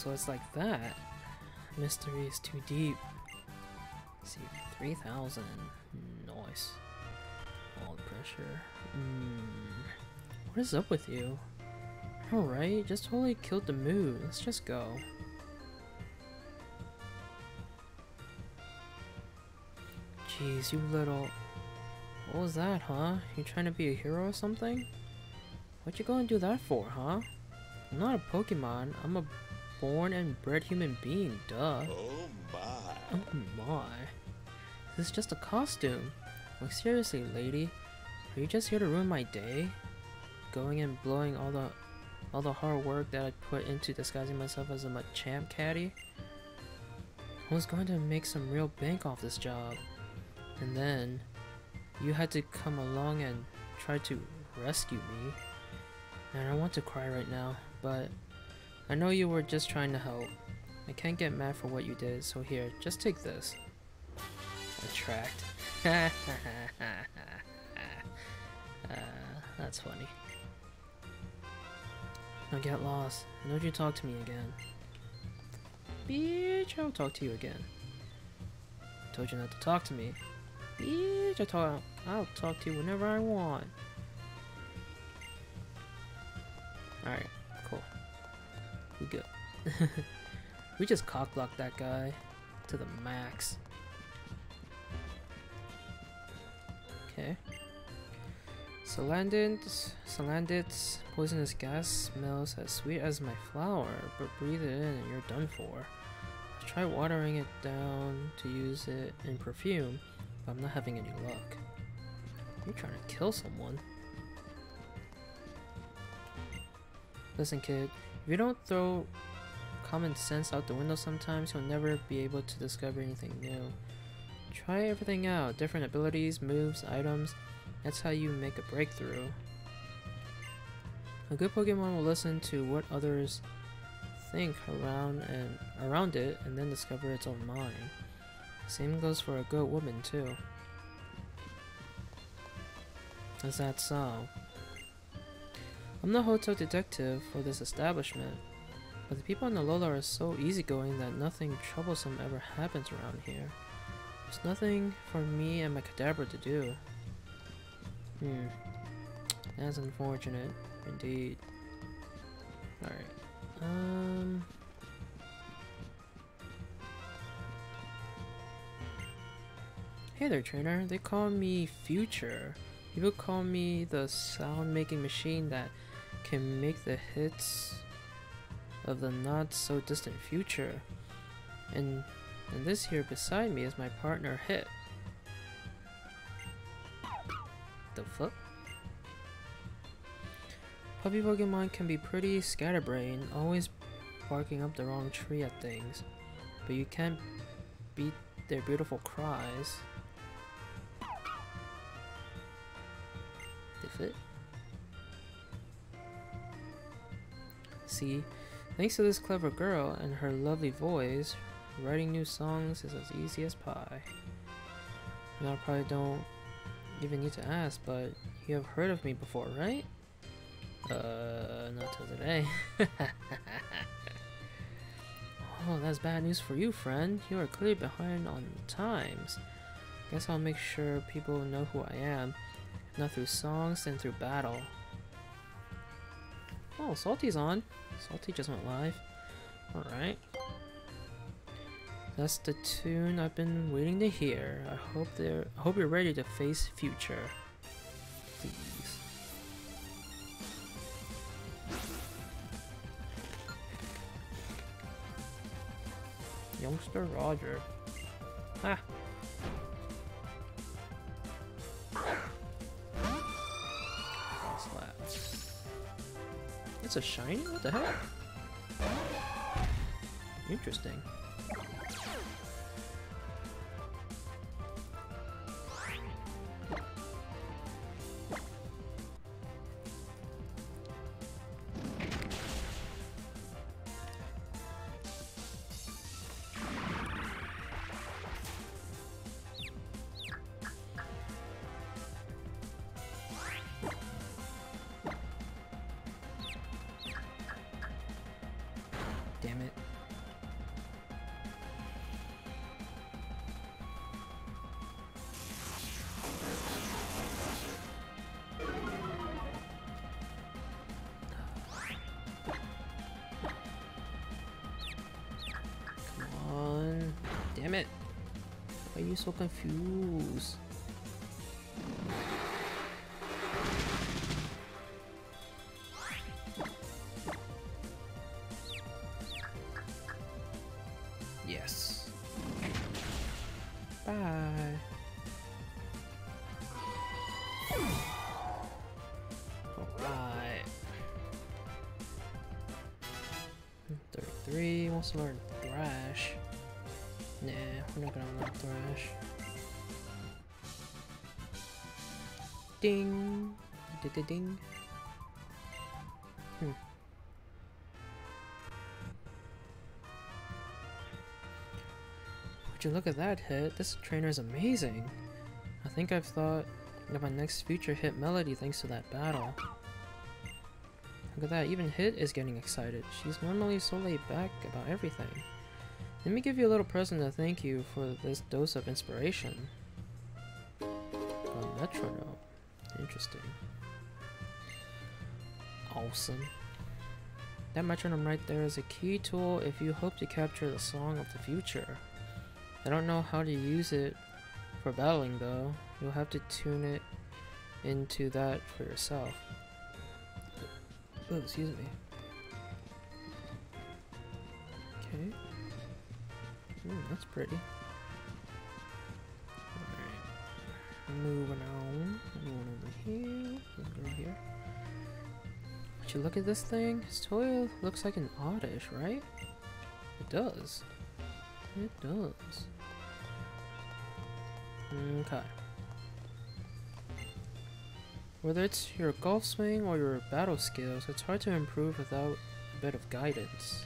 So it's like that. Mystery is too deep. Let's see, 3,000. Nice. All the pressure. Mm. What is up with you? Alright, just totally killed the mood. Let's just go. Jeez, you little... What was that, huh? You trying to be a hero or something? What you gonna do that for, huh? I'm not a Pokemon. I'm a born and bred human being, duh. Oh my. Oh my. This is just a costume. Like seriously, lady. Are you just here to ruin my day? Going and blowing all the all the hard work that I put into disguising myself as a Machamp caddy? I was going to make some real bank off this job. And then you had to come along and try to rescue me. And I want to cry right now, but I know you were just trying to help. I can't get mad for what you did, so here, just take this. Attract. <laughs> uh, that's funny. Now get lost. and Don't you talk to me again. Bitch, I'll talk to you again. Told you not to talk to me. Bitch, I talk, I'll talk to you whenever I want. Alright. We good. <laughs> we just cockblocked that guy to the max. Okay. Salandit, Salandit's poisonous gas smells as sweet as my flower, but breathe it in and you're done for. Tried watering it down to use it in perfume, but I'm not having any luck. You're trying to kill someone. Listen, kid, if you don't throw common sense out the window sometimes, you'll never be able to discover anything new. Try everything out different abilities, moves, items. That's how you make a breakthrough. A good Pokemon will listen to what others think around and around it and then discover its own mind. Same goes for a good woman too. Is that so? I'm the hotel detective for this establishment, but the people in Alola are so easygoing that nothing troublesome ever happens around here. There's nothing for me and my Kadabra to do. Hmm. That's unfortunate, indeed. Alright. Um... Hey there, trainer. They call me Future. People call me the sound making machine that can make the hits of the not so distant future. And, and this here beside me is my partner Hit. The fuck? Puppy Pokemon can be pretty scatterbrained, always barking up the wrong tree at things. But you can't beat their beautiful cries. If it. See, thanks to this clever girl and her lovely voice, writing new songs is as easy as pie. And I probably don't even need to ask, but you have heard of me before, right? Uh, not till today. <laughs> oh, that's bad news for you, friend. You are clearly behind on times. Guess I'll make sure people know who I am. Not through songs, then through battle. Oh, Salty's on. Salty just went live. Alright. That's the tune I've been waiting to hear. I hope they're I hope you're ready to face future. Please. Youngster Roger. Ah. It's a shiny? What the heck? Interesting. So confused? Yes. Bye. Alright. 33 wants to learn. We're not gonna learn Thrash. Ding! Ding ding ding. Hmm. Would you look at that hit? This trainer is amazing. I think I've thought of my next future hit melody thanks to that battle. Look at that, even Hit is getting excited. She's normally so laid back about everything. Let me give you a little present to thank you for this dose of inspiration. A metronome. Interesting. Awesome. That metronome right there is a key tool if you hope to capture the song of the future. I don't know how to use it for battling though. You'll have to tune it into that for yourself. Oh, excuse me. That's pretty. Alright. Moving on. Anyone over here? Let's here. Did you look at this thing? This toy looks like an oddish, right? It does. It does. Okay. Whether it's your golf swing or your battle skills, it's hard to improve without a bit of guidance.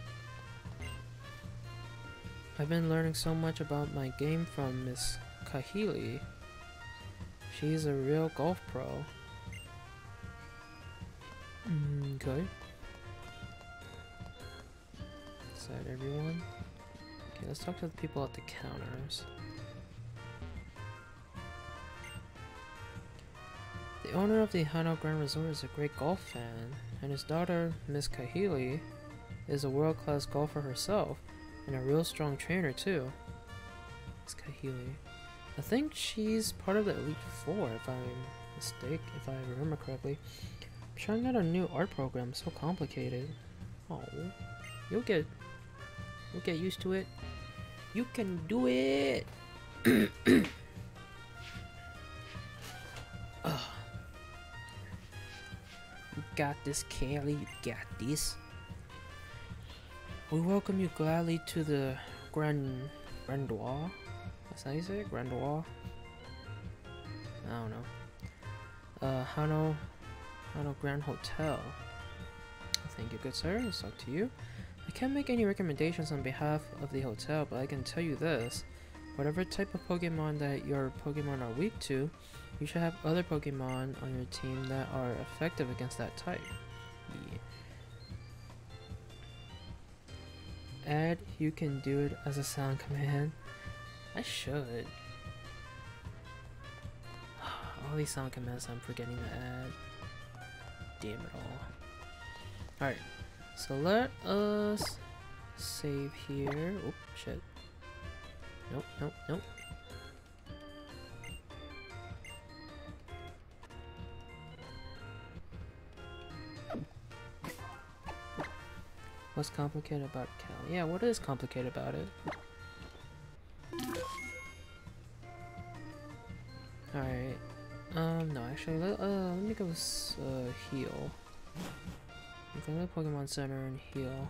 I've been learning so much about my game from Miss Kahili. She's a real golf pro. Mm, okay. Is everyone? Okay, let's talk to the people at the counters. The owner of the Hano Grand Resort is a great golf fan, and his daughter, Miss Kahili, is a world-class golfer herself, and a real strong trainer too. It's Kahili. I think she's part of the Elite Four, if I'm mistake, if I remember correctly. I'm trying out a new art program, so complicated. Oh, you'll get, you'll get used to it. You can do it. <coughs> Ah. You got this, Kelly. You got this. We welcome you gladly to the Grand Grandois. That's how you say it? I don't know. Uh, Hano, Hano Grand Hotel. Thank you, good sir. Let's talk to you. I can't make any recommendations on behalf of the hotel, but I can tell you this. Whatever type of Pokemon that your Pokemon are weak to, you should have other Pokemon on your team that are effective against that type. Add, you can do it as a sound command. I should. <sighs> All these sound commands I'm forgetting to add. Damn it all. Alright, so let us save here. Oh, shit. Nope, nope, nope. What's complicated about Cal? Yeah, what is complicated about it? Alright. Um, no, actually, let, uh, let me go s- uh, heal. Go to the Pokemon Center and heal.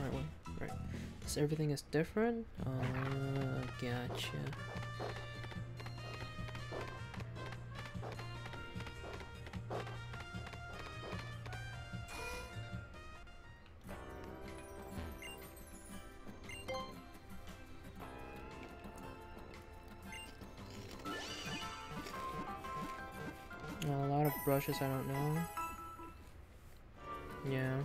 Right one, right. So everything is different? Uh, gotcha. Lot I don't know. Yeah.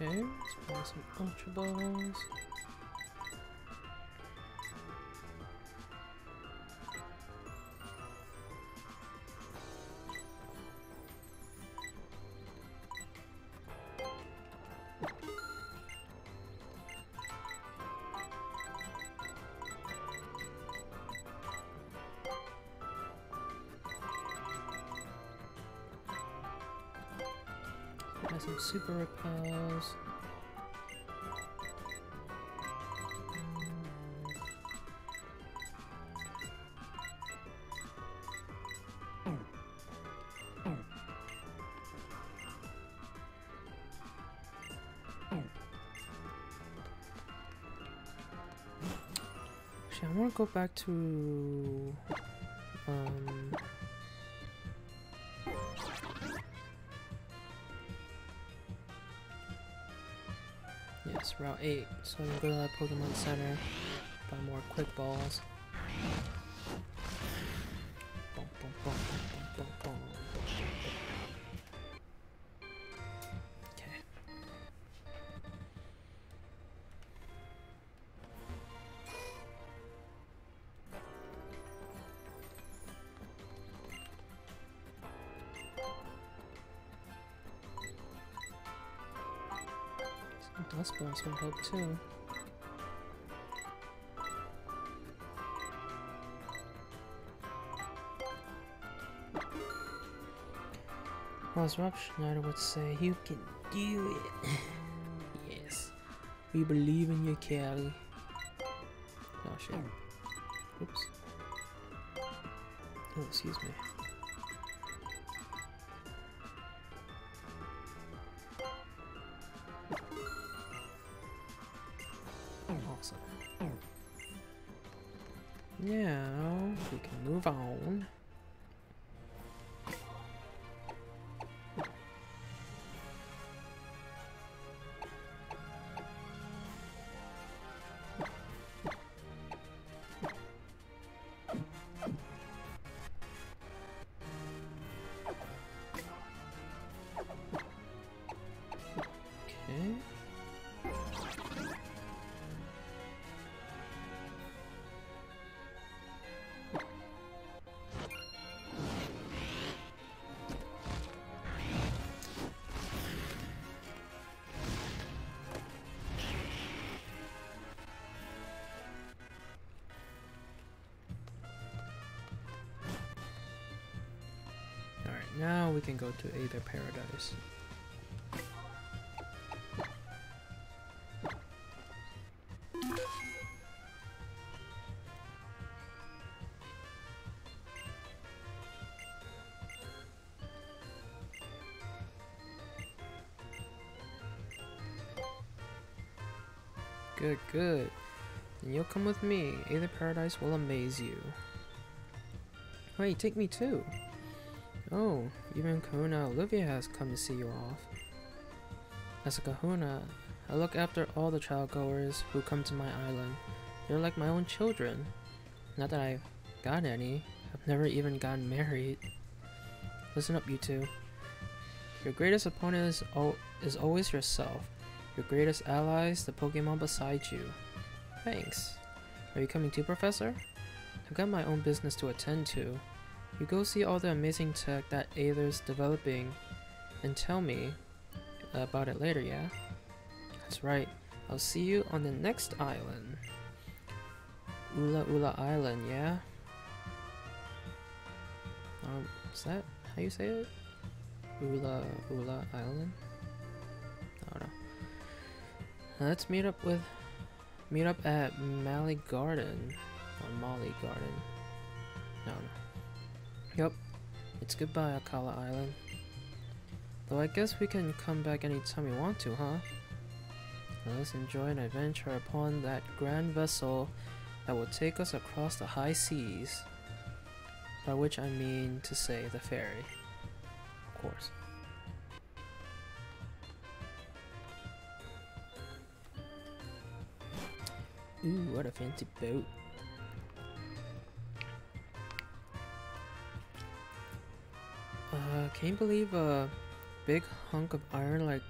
Okay, let's buy some Ultra Balls. Super. Actually, I want to go back to um Route 8. So I'm gonna go to that Pokemon Center, buy more quick balls. I'll spell help too. Rob Schneider would say, you can do it. <laughs> yes. We believe in you, Callie. Oh shit. Oops. Oh, excuse me. Can go to Aether Paradise. Good, good. Then you'll come with me. Aether Paradise will amaze you. Wait, take me too. Oh, even Kahuna Olivia has come to see you off. As a Kahuna, I look after all the trial goers who come to my island. They're like my own children. Not that I've got any. I've never even gotten married. Listen up, you two. Your greatest opponent is, is always yourself. Your greatest ally is the Pokemon beside you. Thanks. Are you coming too, Professor? I've got my own business to attend to. You go see all the amazing tech that Aether's developing and tell me about it later, yeah? That's right. I'll see you on the next island. Ula Ula Island, yeah? Um, is that how you say it? Ula Ula Island? I don't know. Let's meet up with meet up at Mally Garden or Molly Garden. No, no. Yep, it's goodbye, Akala Island. Though I guess we can come back anytime we want to, huh? Let us enjoy an adventure upon that grand vessel that will take us across the high seas. By which I mean to say the ferry. Of course. Ooh, what a fancy boat. Uh, can you believe a big hunk of iron like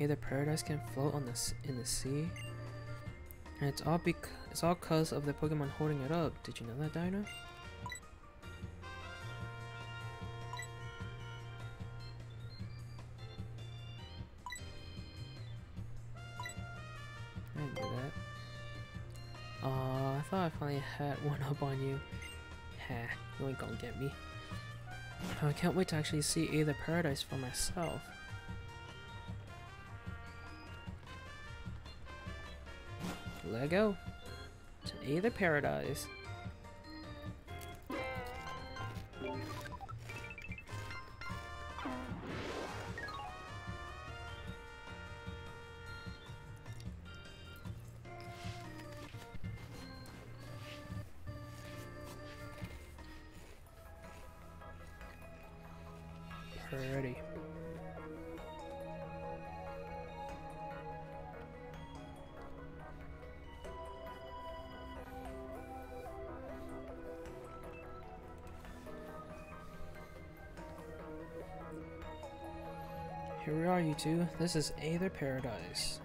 Aether Paradise can float on the in the sea? And it's all bec it's all cause of the Pokemon holding it up. Did you know that, Dino? I do that. Aw, I thought I finally had <laughs> one up on you. Ha, you ain't gonna get me. I can't wait to actually see Aether Paradise for myself. Lego to Aether Paradise. Two. This is Aether Paradise.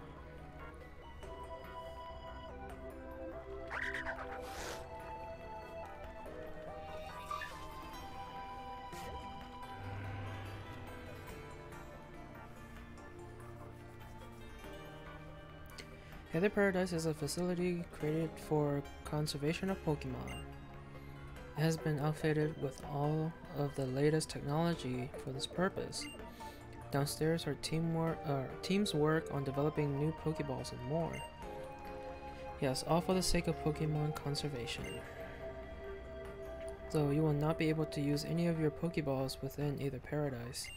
Aether Paradise is a facility created for conservation of Pokemon. It has been outfitted with all of the latest technology for this purpose. Downstairs teamwork, uh, teams work on developing new Pokeballs and more. Yes, all for the sake of Pokemon conservation. Though you will not be able to use any of your Pokeballs within Aether Paradise.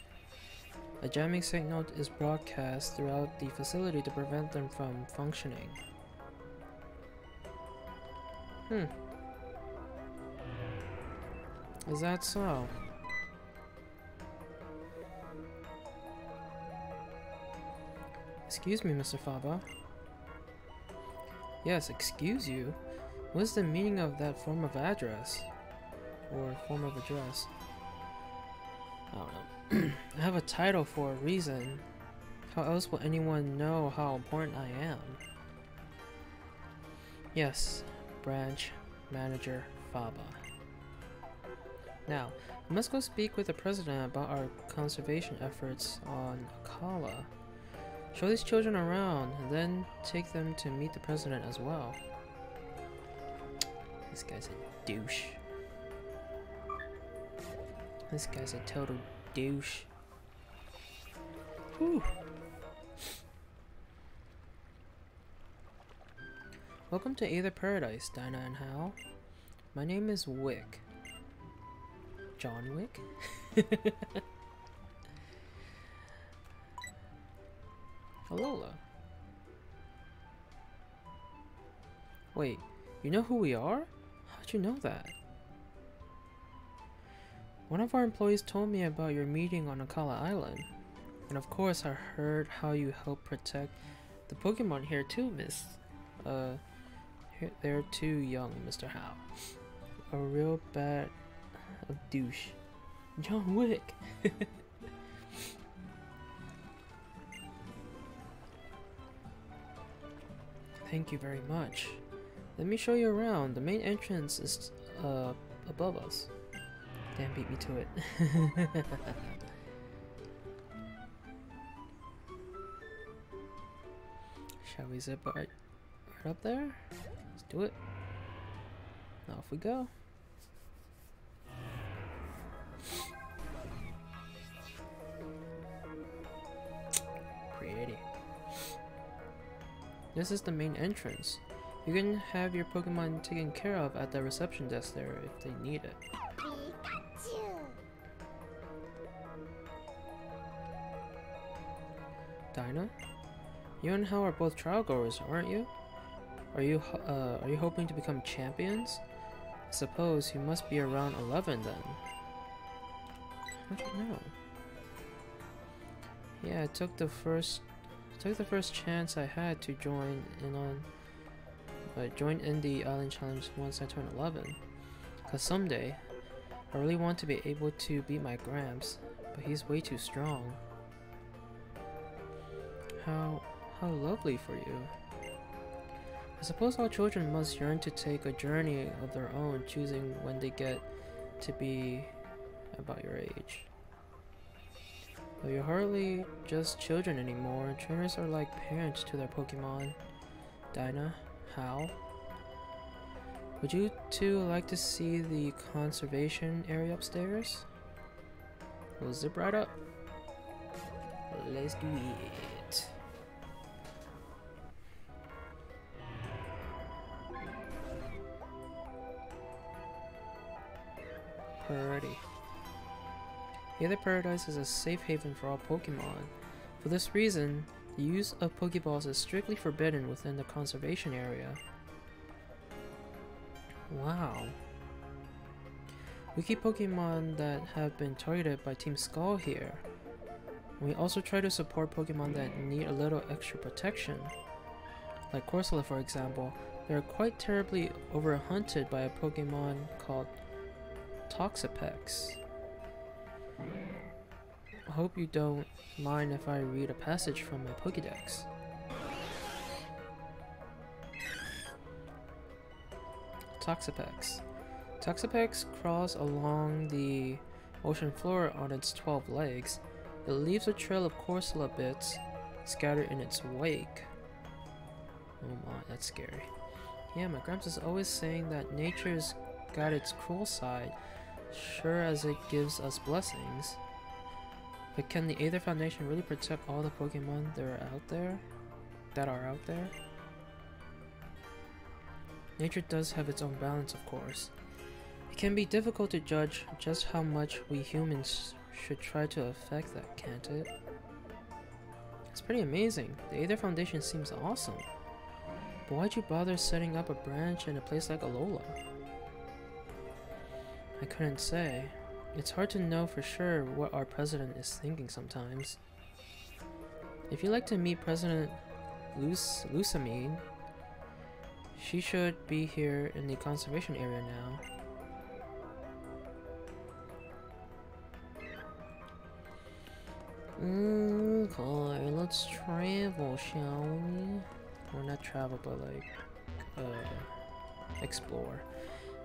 A jamming signal is broadcast throughout the facility to prevent them from functioning. Hmm. Is that so? Excuse me, Mr. Faba. Yes, excuse you? What is the meaning of that form of address? Or form of address? I don't know. <clears throat> I have a title for a reason. How else will anyone know how important I am? Yes, branch manager Faba. Now, I must go speak with the president about our conservation efforts on Akala. Show these children around, and then take them to meet the president as well. This guy's a douche. This guy's a total douche. Whew. Welcome to Aether Paradise, Dinah and Hau. My name is Wick. John Wick? <laughs> Alola. Wait, you know who we are? How'd you know that? One of our employees told me about your meeting on Akala Island. And of course I heard how you help protect the Pokemon here too, miss. Uh, they're too young, Mr. Howe. A real bad a douche. John Wick! <laughs> Thank you very much. Let me show you around. The main entrance is uh, above us. Damn, beat me to it. <laughs> Shall we zip right, right up there? Let's do it. Off we go. This is the main entrance. You can have your Pokemon taken care of at the reception desk there if they need it. Dinah, you and Hau are both trial goers, aren't you? Are you uh, are you hoping to become champions? I suppose you must be around 11 then. How'd you know? Yeah, I took the first took the first chance I had to join in on uh, join in the island challenge once I turn 11. Cause someday I really want to be able to beat my Gramps, but he's way too strong. How how lovely for you. I suppose all children must yearn to take a journey of their own, choosing when they get to be about your age. You're hardly just children anymore. Trainers are like parents to their Pokemon. Dinah, Hau. Would you two like to see the conservation area upstairs? We'll zip right up. Let's do it. Alrighty. Aether Paradise is a safe haven for all Pokemon. For this reason, the use of Pokeballs is strictly forbidden within the conservation area. Wow. We keep Pokemon that have been targeted by Team Skull here. We also try to support Pokemon that need a little extra protection. Like Corsola for example, they are quite terribly overhunted by a Pokemon called Toxapex. I hope you don't mind if I read a passage from my Pokédex. Toxapex. Toxapex crawls along the ocean floor on its 12 legs. It leaves a trail of Corsola bits scattered in its wake. Oh my, that's scary. Yeah, my gramps is always saying that nature's got its cruel side, sure as it gives us blessings. But can the Aether Foundation really protect all the Pokemon that are out there? That are out there? Nature does have its own balance, of course. It can be difficult to judge just how much we humans should try to affect that, can't it? It's pretty amazing. The Aether Foundation seems awesome. But why'd you bother setting up a branch in a place like Alola? I couldn't say. It's hard to know for sure what our president is thinking sometimes. If you'd like to meet President Luce Lusamine, she should be here in the conservation area now. Okay, let's travel, shall we? Or not travel, but like, uh, explore.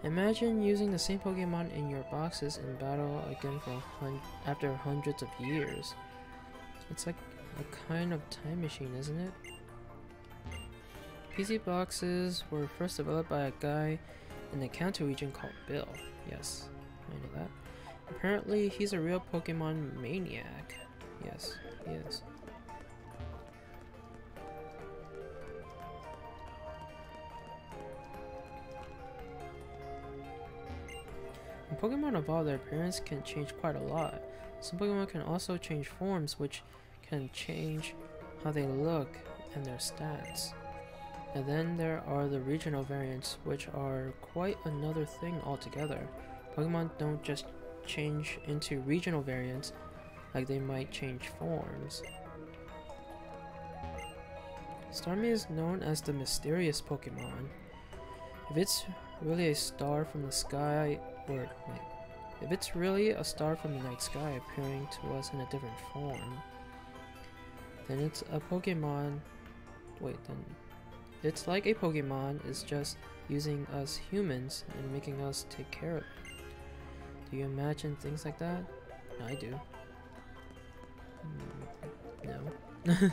Imagine using the same Pokemon in your boxes in battle again for hun after hundreds of years. It's like a kind of time machine, isn't it? PC boxes were first developed by a guy in the Kanto region called Bill. Yes, I know that. Apparently, he's a real Pokemon maniac. Yes, he is. When Pokemon evolve, their appearance can change quite a lot. Some Pokemon can also change forms, which can change how they look and their stats. And then there are the regional variants, which are quite another thing altogether. Pokemon don't just change into regional variants, like they might change forms. Starmie is known as the mysterious Pokemon. If it's really a star from the sky, wait, if it's really a star from the night sky appearing to us in a different form, then it's a Pokemon. Wait, then it's like a Pokemon is just using us humans and making us take care of it. Do you imagine things like that? I do. Mm, no. <laughs>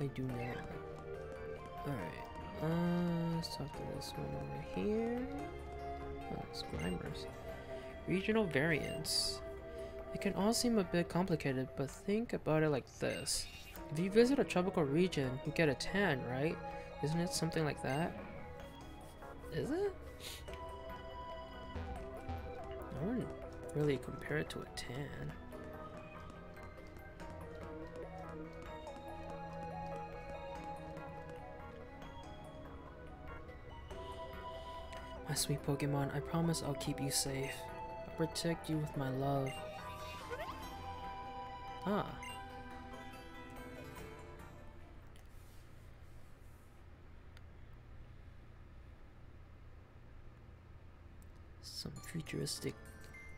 I do not. Alright. Uh, let's talk to this one over here. It's Grimers. Regional variants. It can all seem a bit complicated, but think about it like this. If you visit a tropical region, you get a tan, right? Isn't it something like that? Is it? I wouldn't really compare it to a tan. My sweet Pokemon, I promise I'll keep you safe. I'll protect you with my love. Ah. Some futuristic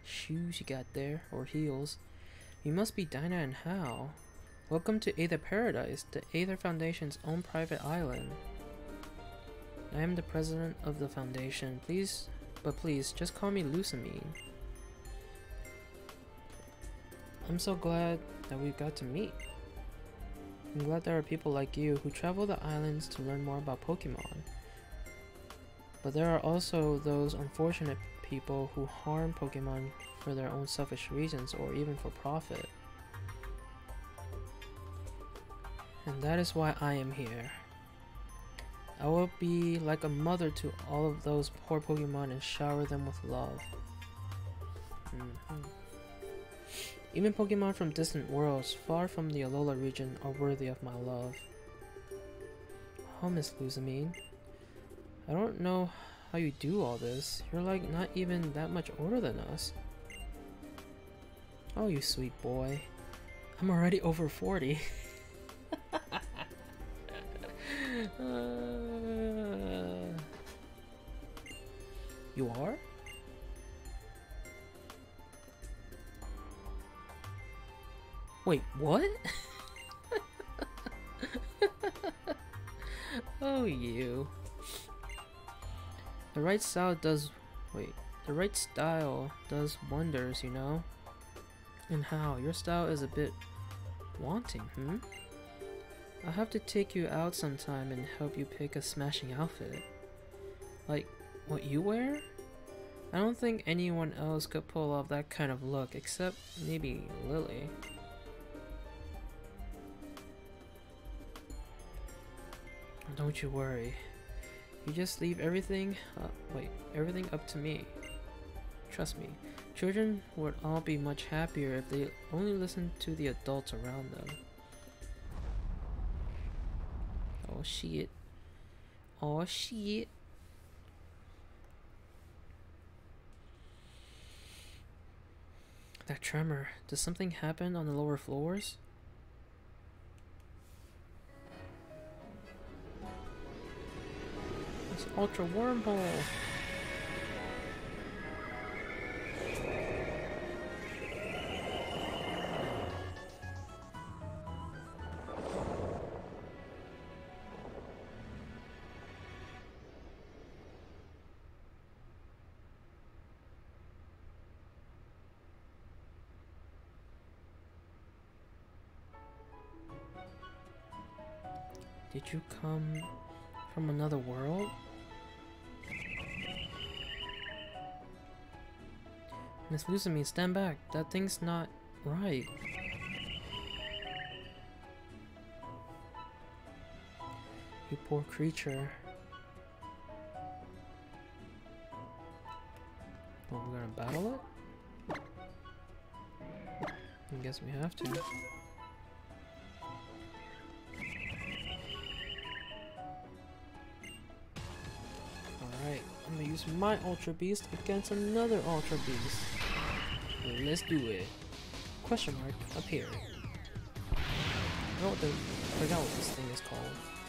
shoes you got there, or heels. You must be Dinah and Hau. Welcome to Aether Paradise, the Aether Foundation's own private island. I am the president of the foundation. Please, but please, just call me Lusamine. I'm so glad that we got to meet. I'm glad there are people like you who travel the islands to learn more about Pokemon. But there are also those unfortunate people who harm Pokemon for their own selfish reasons or even for profit. And that is why I am here. I will be like a mother to all of those poor Pokemon and shower them with love. Mm -hmm. Even Pokemon from distant worlds, far from the Alola region, are worthy of my love. Oh, Miss Lusamine. I don't know how you do all this. You're like not even that much older than us. Oh, you sweet boy. I'm already over 40. <laughs> uh, you are? Wait, what? <laughs> oh, you. The right style does... Wait. The right style does wonders, you know? And how? Your style is a bit wanting, hmm? I'll have to take you out sometime and help you pick a smashing outfit. Like, what you wear? I don't think anyone else could pull off that kind of look except maybe Lillie. Don't you worry. You just leave everything, uh, wait, everything up to me. Trust me, children would all be much happier if they only listened to the adults around them. Oh shit. Oh shit. That tremor. Does something happen on the lower floors? This ultra wormhole. You come from another world? Miss Lusami, stand back. That thing's not right. You poor creature. Well, we're gonna battle it? I guess we have to. Use my Ultra Beast against another Ultra Beast. Let's do it. Question mark up here. I forgot what, the, I forgot what this thing is called.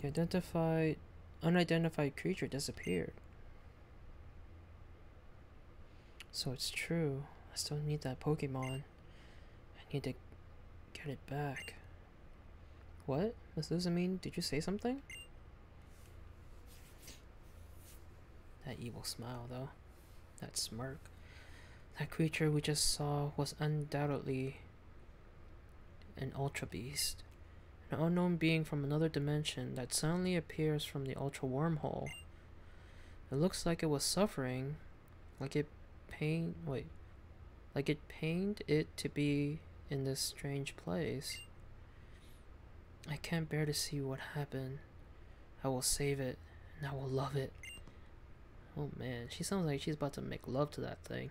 The identified, unidentified creature disappeared. So it's true. I still need that Pokemon. I need to get it back. What? Miss mean? did you say something? That evil smile, though. That smirk. That creature we just saw was undoubtedly an Ultra Beast. An unknown being from another dimension that suddenly appears from the Ultra Wormhole. It looks like it was suffering, like it pain wait, like it pained it to be in this strange place. I can't bear to see what happened. I will save it, and I will love it. Oh man, she sounds like she's about to make love to that thing.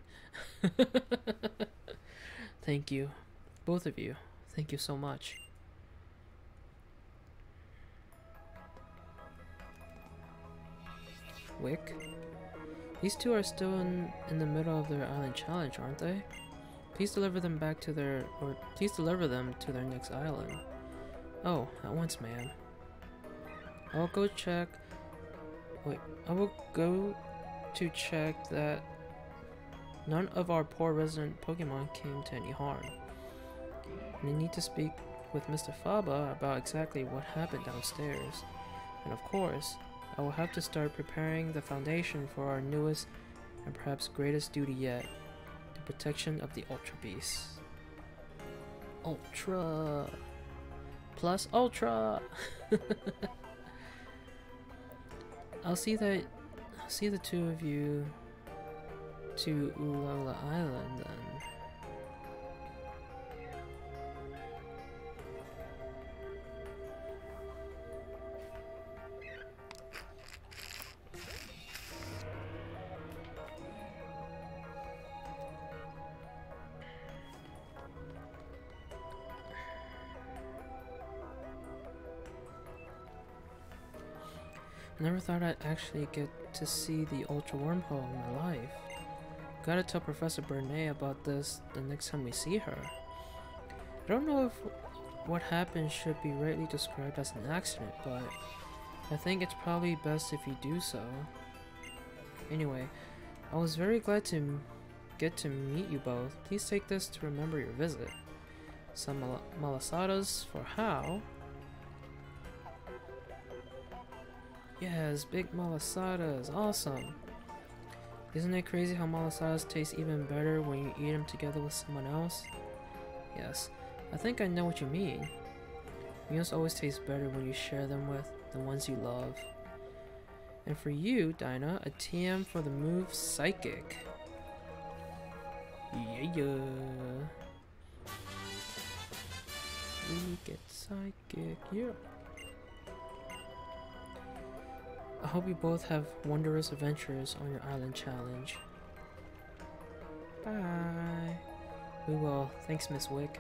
<laughs> Thank you. Both of you. Thank you so much. Wicke? These two are still in, in the middle of their island challenge, aren't they? Please deliver them back to their, or please deliver them to their next island. Oh, at once, ma'am. I'll go check. Wait, I will go to check that none of our poor resident Pokemon came to any harm. And I need to speak with Mr. Faba about exactly what happened downstairs. And of course, I will have to start preparing the foundation for our newest and perhaps greatest duty yet the protection of the Ultra Beasts. Ultra! Plus Ultra! <laughs> I'll see that. I'll see the two of you to Ula Ula Island then. I never thought I'd actually get to see the Ultra Wormhole in my life. Gotta tell Professor Burnet about this the next time we see her. I don't know if what happened should be rightly described as an accident, but I think it's probably best if you do so. Anyway, I was very glad to get to meet you both. Please take this to remember your visit. Some mal- malasadas for Hau? Yes, big malasadas, awesome. Isn't it crazy how malasadas taste even better when you eat them together with someone else? Yes, I think I know what you mean. Meals always taste better when you share them with the ones you love. And for you, Dinah, a TM for the move Psychic. Yeah, yeah. We get Psychic, yeah. I hope you both have wondrous adventures on your island challenge. Bye. We will. Thanks, Miss Wicke.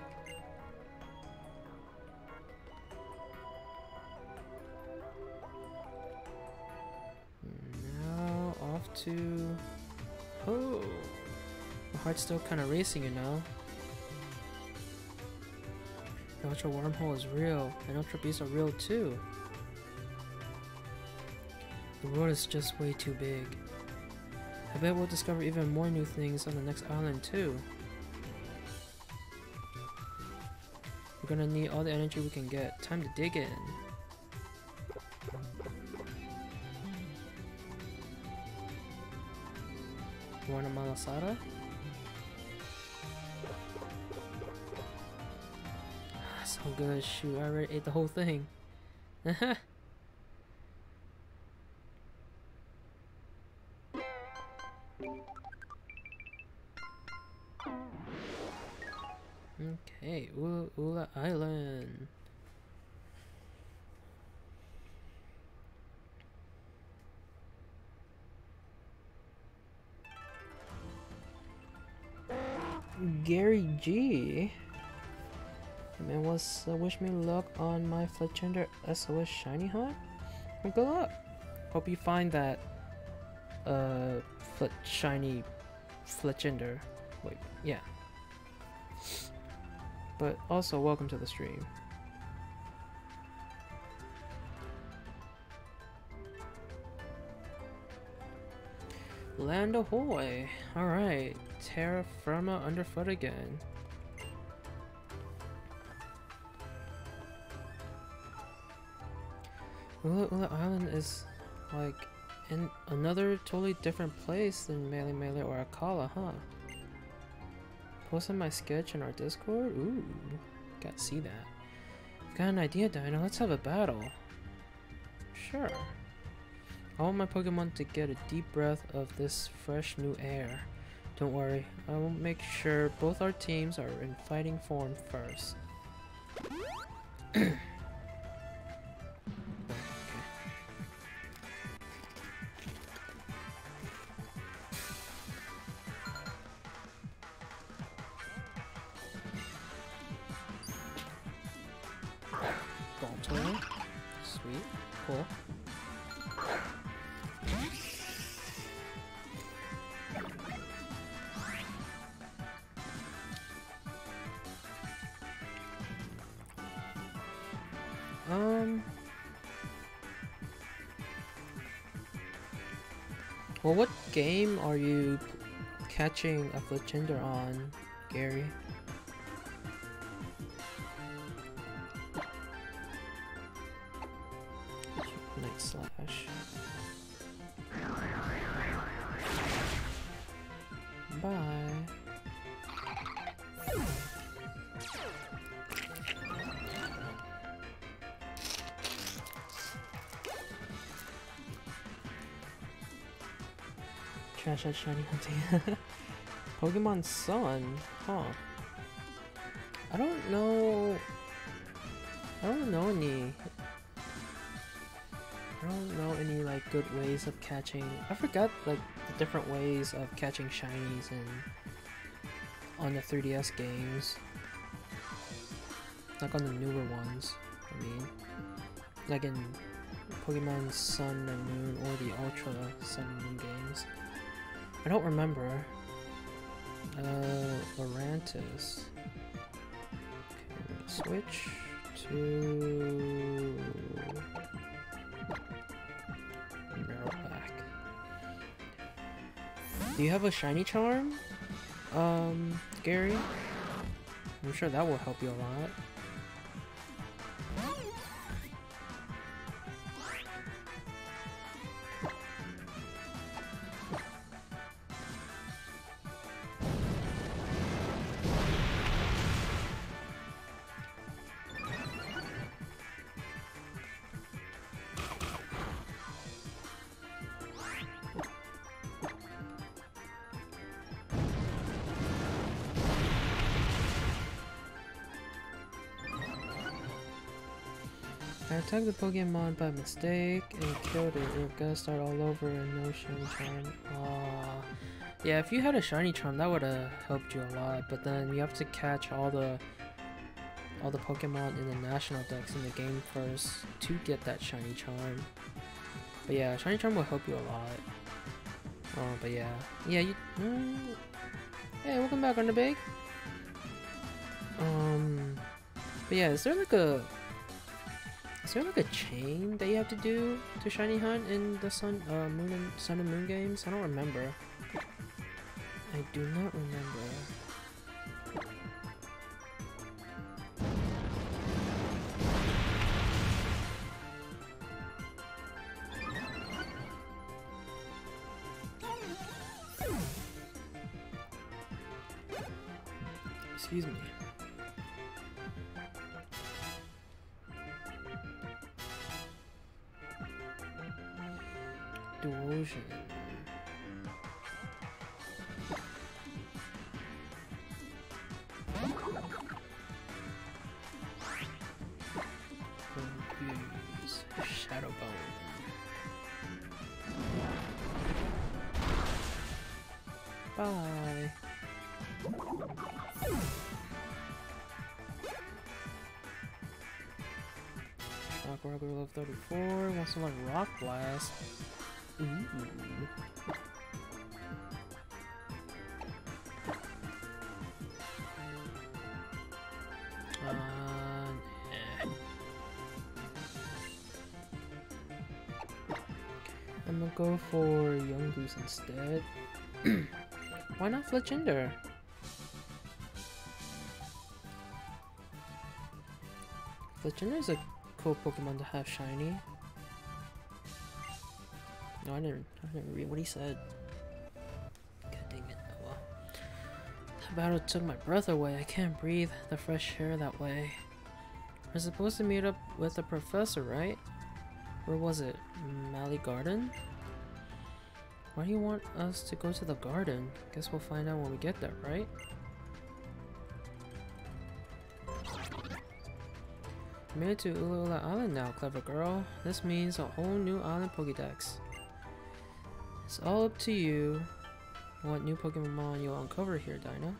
Now off to. Oh, my heart's still kind of racing, you know. The Ultra Wormhole is real, and Ultra Beasts are real too. The world is just way too big. I bet we'll discover even more new things on the next island too. We're gonna need all the energy we can get. Time to dig in. Want a malasada? <sighs> So good. Shoot, I already ate the whole thing. <laughs> G. Man was uh, wish me luck on my Fletchinder SOS Shiny Hunt. Well, good luck. Hope you find that uh Flet shiny Fletchinder. Wait, yeah. But also welcome to the stream. Land ahoy! Alright, terra firma underfoot again. Ula Ula Island is like in another totally different place than Melemele or Akala, huh? Posted my sketch in our Discord? Ooh, gotta see that. I've Got an idea, Dino. Let's have a battle. Sure. I want my Pokemon to get a deep breath of this fresh new air. Don't worry, I will make sure both our teams are in fighting form first. <clears throat> game are you catching a Fletchinder on, Gary? At shiny hunting. Pokemon Sun, huh? I don't know. I don't know any I don't know any like good ways of catching. I forgot like the different ways of catching shinies in on the 3DS games. Like on the newer ones. I mean, like in Pokemon Sun and Moon or the Ultra Sun and Moon games. I don't remember. Uh, Lurantis. Okay, switch to Marowak. Do you have a shiny charm? Um, Gary? I'm sure that will help you a lot. Attacked the Pokemon by mistake and killed it. We're gonna start all over and no shiny charm. Aw. Yeah, if you had a shiny charm, that would have helped you a lot. But then you have to catch all the all the Pokemon in the national Dex in the game first to get that shiny charm. But yeah, shiny charm will help you a lot. Oh, but yeah, yeah. You. Mm, hey, welcome back, Underbake. Um. But yeah, is there like a is there like a chain that you have to do to shiny hunt in the sun, uh, moon and sun and moon games? I don't remember. I do not remember. 34 wants to like Rock Blast. Ooh. Uh, nah. I'm gonna go for Yungoos instead. <clears throat> Why not Fletchinder? Fletchinder is a cool Pokemon to have shiny. No, I didn't. I didn't read what he said. God dang it! Oh well. That battle took my breath away. I can't breathe the fresh air that way. We're supposed to meet up with the professor, right? Where was it? Malie Garden? Why do you want us to go to the garden? Guess we'll find out when we get there, right? Made it to Ula Ula Island now, clever girl. This means a whole new island Pokédex. It's all up to you what new Pokemon you'll uncover here, Dinah.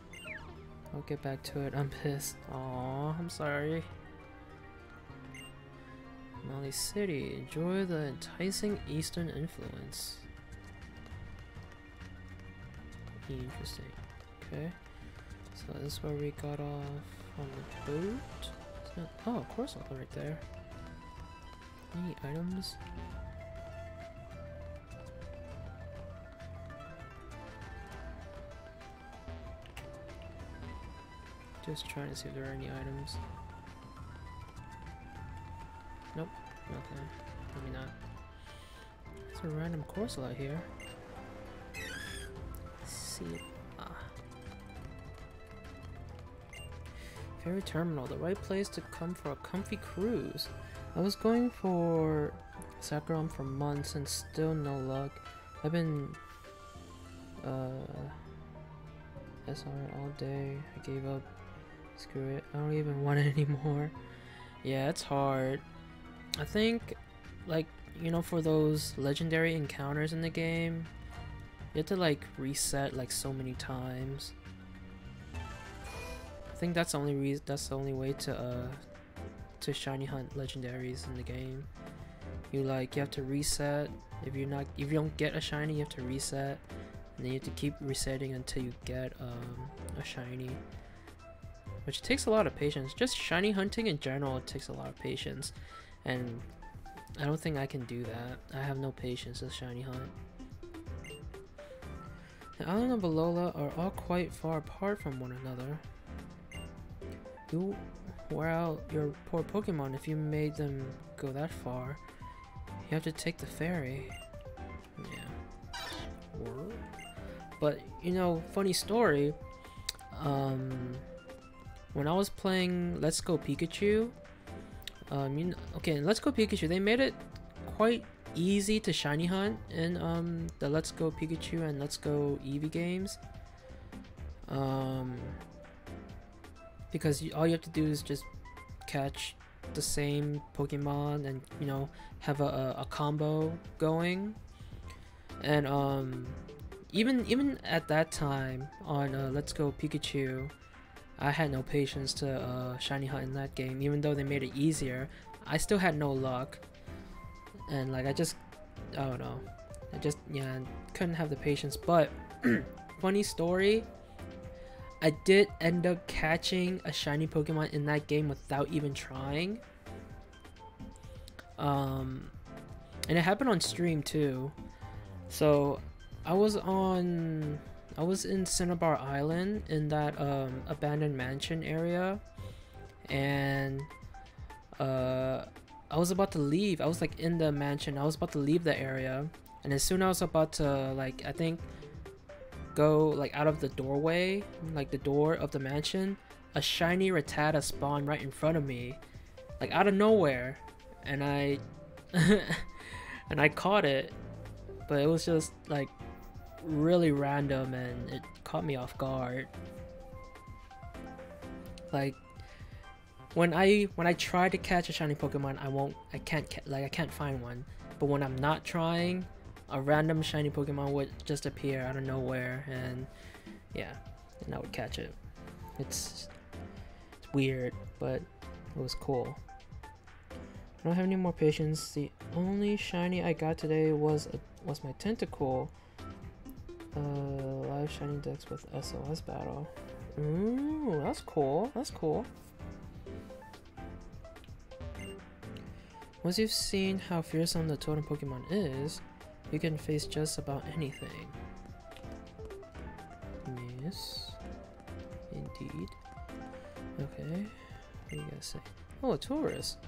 I'll get back to it. I'm pissed. Aw, I'm sorry. Malie City. Enjoy the enticing Eastern influence. Interesting. Okay. So this is where we got off on the boat. Oh, of course, I'll right there. Any items? Just trying to see if there are any items. Nope. Okay. Maybe not. There's a random Corsola here. Let's see. Ah. Ferry terminal, the right place to come for a comfy cruise. I was going for Sakuram for months and still no luck. I've been uh SR all day. I gave up. Screw it. I don't even want it <laughs> anymore. Yeah, it's hard. I think like you know for those legendary encounters in the game, you have to like reset like so many times. I think that's the only reason that's the only way to uh to shiny hunt legendaries in the game. you like you have to reset if you're not if you don't get a shiny you have to reset and then you have to keep resetting until you get um, a shiny which takes a lot of patience just shiny hunting in general it takes a lot of patience and I don't think I can do that I have no patience with shiny hunt the island of Alola are all quite far apart from one another you wear out your poor Pokemon if you made them go that far you have to take the ferry. Yeah. But, you know, funny story. Um, when I was playing Let's Go Pikachu, um, you know, okay, Let's Go Pikachu, they made it quite easy to shiny hunt in um, the Let's Go Pikachu and Let's Go Eevee games. Um, because you, all you have to do is just catch the same Pokemon and you know have a, a, a combo going and um even even at that time on uh, Let's Go Pikachu I had no patience to uh, shiny hunt in that game even though they made it easier I still had no luck and like I just I don't know I just yeah couldn't have the patience but <clears throat> funny story I did end up catching a shiny Pokemon in that game without even trying. Um, and it happened on stream too. So I was on, I was in Cinnabar Island in that um, abandoned mansion area, and uh, I was about to leave. I was like in the mansion. I was about to leave the area, and as soon as I was about to like, I think go like out of the doorway, like the door of the mansion, a shiny Rattata spawned right in front of me, like out of nowhere, and I <laughs> and I caught it, but it was just like really random and it caught me off guard. Like when I when I try to catch a shiny Pokemon, I won't I can't like I can't find one. But when I'm not trying, a random shiny Pokemon would just appear out of nowhere, and yeah, and I would catch it. It's, it's weird, but it was cool. I don't have any more patience. The only shiny I got today was a, was my Tentacool. Uh, live shiny dex with SOS battle. Ooh, that's cool. That's cool. Once you've seen how fearsome the totem Pokemon is, you can face just about anything. Yes. Indeed. Okay. What do you guys say? Oh, a tourist.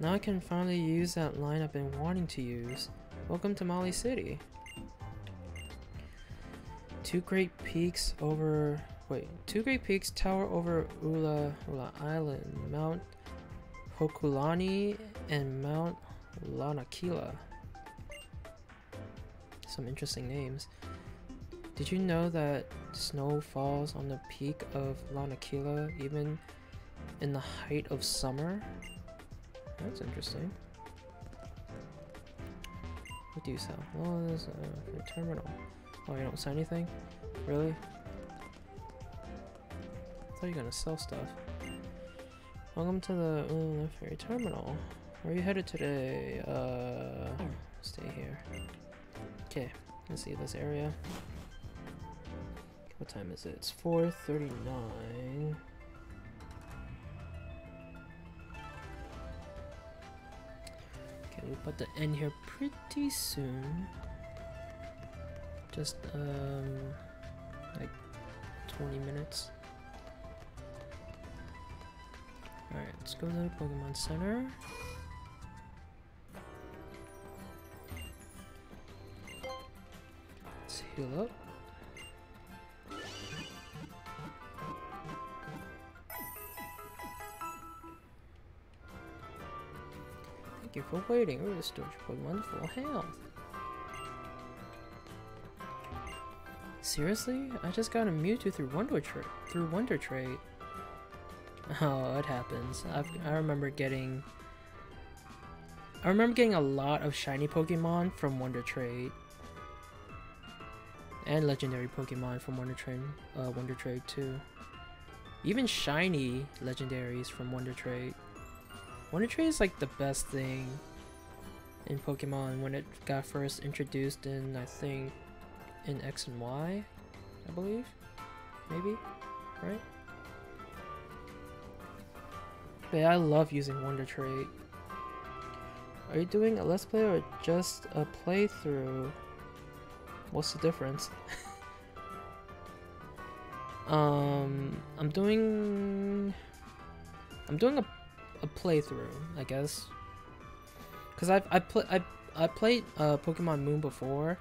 Now I can finally use that line I've been wanting to use. Welcome to Malie City. Two great peaks over... Wait. Two great peaks tower over Ula, Ula Island. Mount Hokulani and Mount Lanakila some interesting names. Did you know that snow falls on the peak of Lanakila even in the height of summer? That's interesting. What do you sell? Oh, there's a terminal. Oh, you don't sell anything? Really? I thought you were gonna sell stuff. Welcome to the uh, ferry terminal. Where are you headed today? Uh, stay here. Okay, let's see this area. What time is it? It's 4.39. Okay, we'll put the end here pretty soon. Just, um, like 20 minutes. Alright, let's go to the Pokemon Center. Let's heal up. Thank you for waiting. We restored your Pokemon full health. Seriously? I just got a Mewtwo through Wonder Tra through Wonder Trade. Oh, it happens. I've, I remember getting... I remember getting a lot of shiny Pokemon from Wonder Trade and legendary Pokemon from Wonder Trade, uh, Wonder Trade too. Even shiny legendaries from Wonder Trade. Wonder Trade is like the best thing in Pokemon when it got first introduced in I think in X and Y, I believe, maybe, right? But I love using Wonder Trade. Are you doing a Let's Play or just a playthrough? What's the difference? <laughs> um, I'm doing... I'm doing a, a playthrough, I guess. Cause I've I play I I played uh, Pokemon Moon before.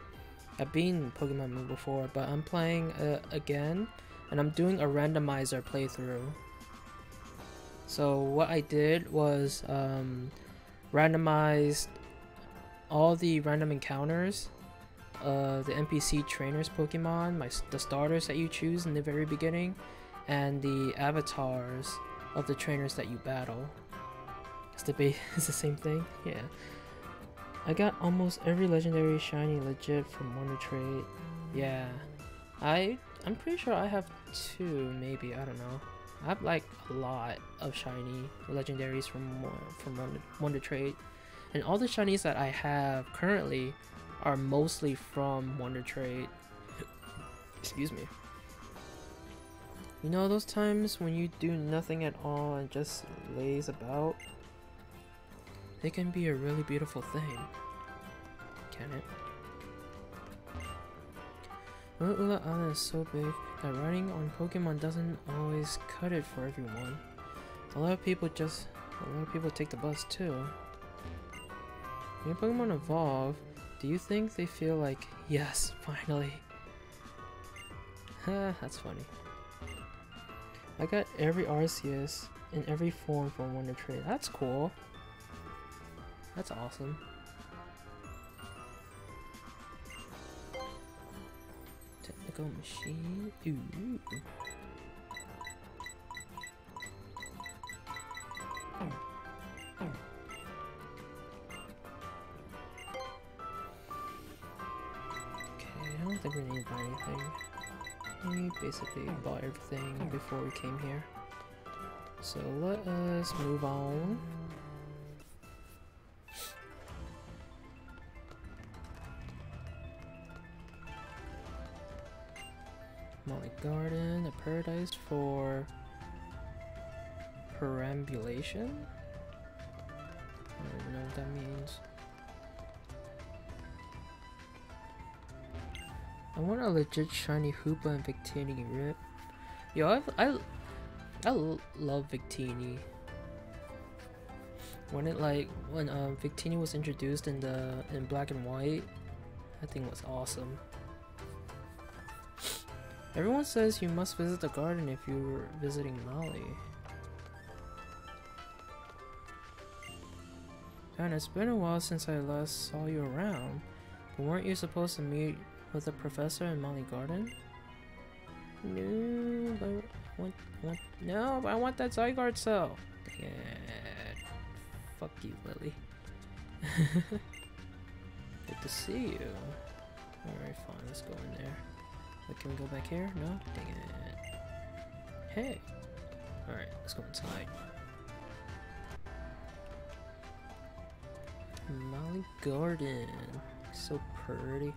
I've been Pokemon Moon before, but I'm playing uh, again, and I'm doing a randomizer playthrough. So what I did was um, randomized all the random encounters, uh, the NPC trainers Pokemon, my the starters that you choose in the very beginning, and the avatars of the trainers that you battle. It's the <laughs> it's the same thing, yeah. I got almost every legendary shiny legit from Wonder trade. Yeah, I I'm pretty sure I have two, maybe I don't know. I have like a lot of shiny legendaries from from Wonder, Wonder Trade, and all the shinies that I have currently are mostly from Wonder Trade. <coughs> Excuse me. You know those times when you do nothing at all and just lays about? They can be a really beautiful thing. Can it? Ula Island is so big that riding on Pokemon doesn't always cut it for everyone. A lot of people just a lot of people take the bus too. When Pokemon evolve, do you think they feel like, yes, finally? Ha, <laughs> that's funny. I got every Arceus in every form from Wonder Trade. That's cool. That's awesome. Technical machine. Ooh. Okay, I don't think we need anything. We basically bought everything before we came here. So let us move on. Garden, a paradise for perambulation? I don't even know what that means. I want a legit shiny Hoopa and Victini rip. Yo, I've, I, I love Victini. When it like when um, Victini was introduced in the in black and white, that thing was awesome. Everyone says you must visit the garden if you're visiting Malie. And it's been a while since I last saw you around. But weren't you supposed to meet with the professor in Malie Garden? No, but I want, want, no, but I want that Zygarde cell. It. Fuck you, Lillie. <laughs> Good to see you. Alright, fine, let's go in there. But can we go back here? No? Dang it. Hey! Alright, let's go inside. Malie Garden. So pretty.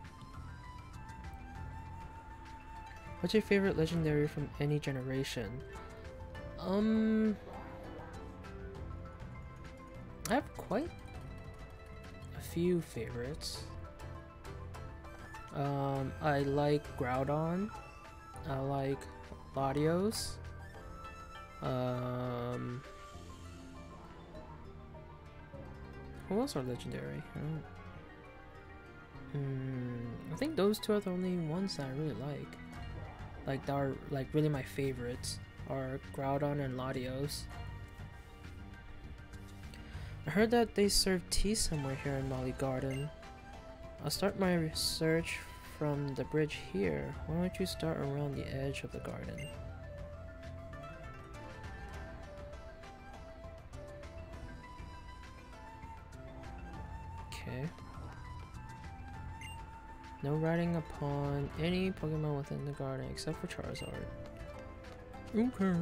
What's your favorite legendary from any generation? Um... I have quite a few favorites. Um, I like Groudon. I like Latios. Um, who else are legendary? I, mm, I think those two are the only ones that I really like. Like that are like really my favorites are Groudon and Latios. I heard that they serve tea somewhere here in Malie Garden. I'll start my research from the bridge here. Why don't you start around the edge of the garden? Okay. No riding upon any Pokemon within the garden except for Charizard. Okay.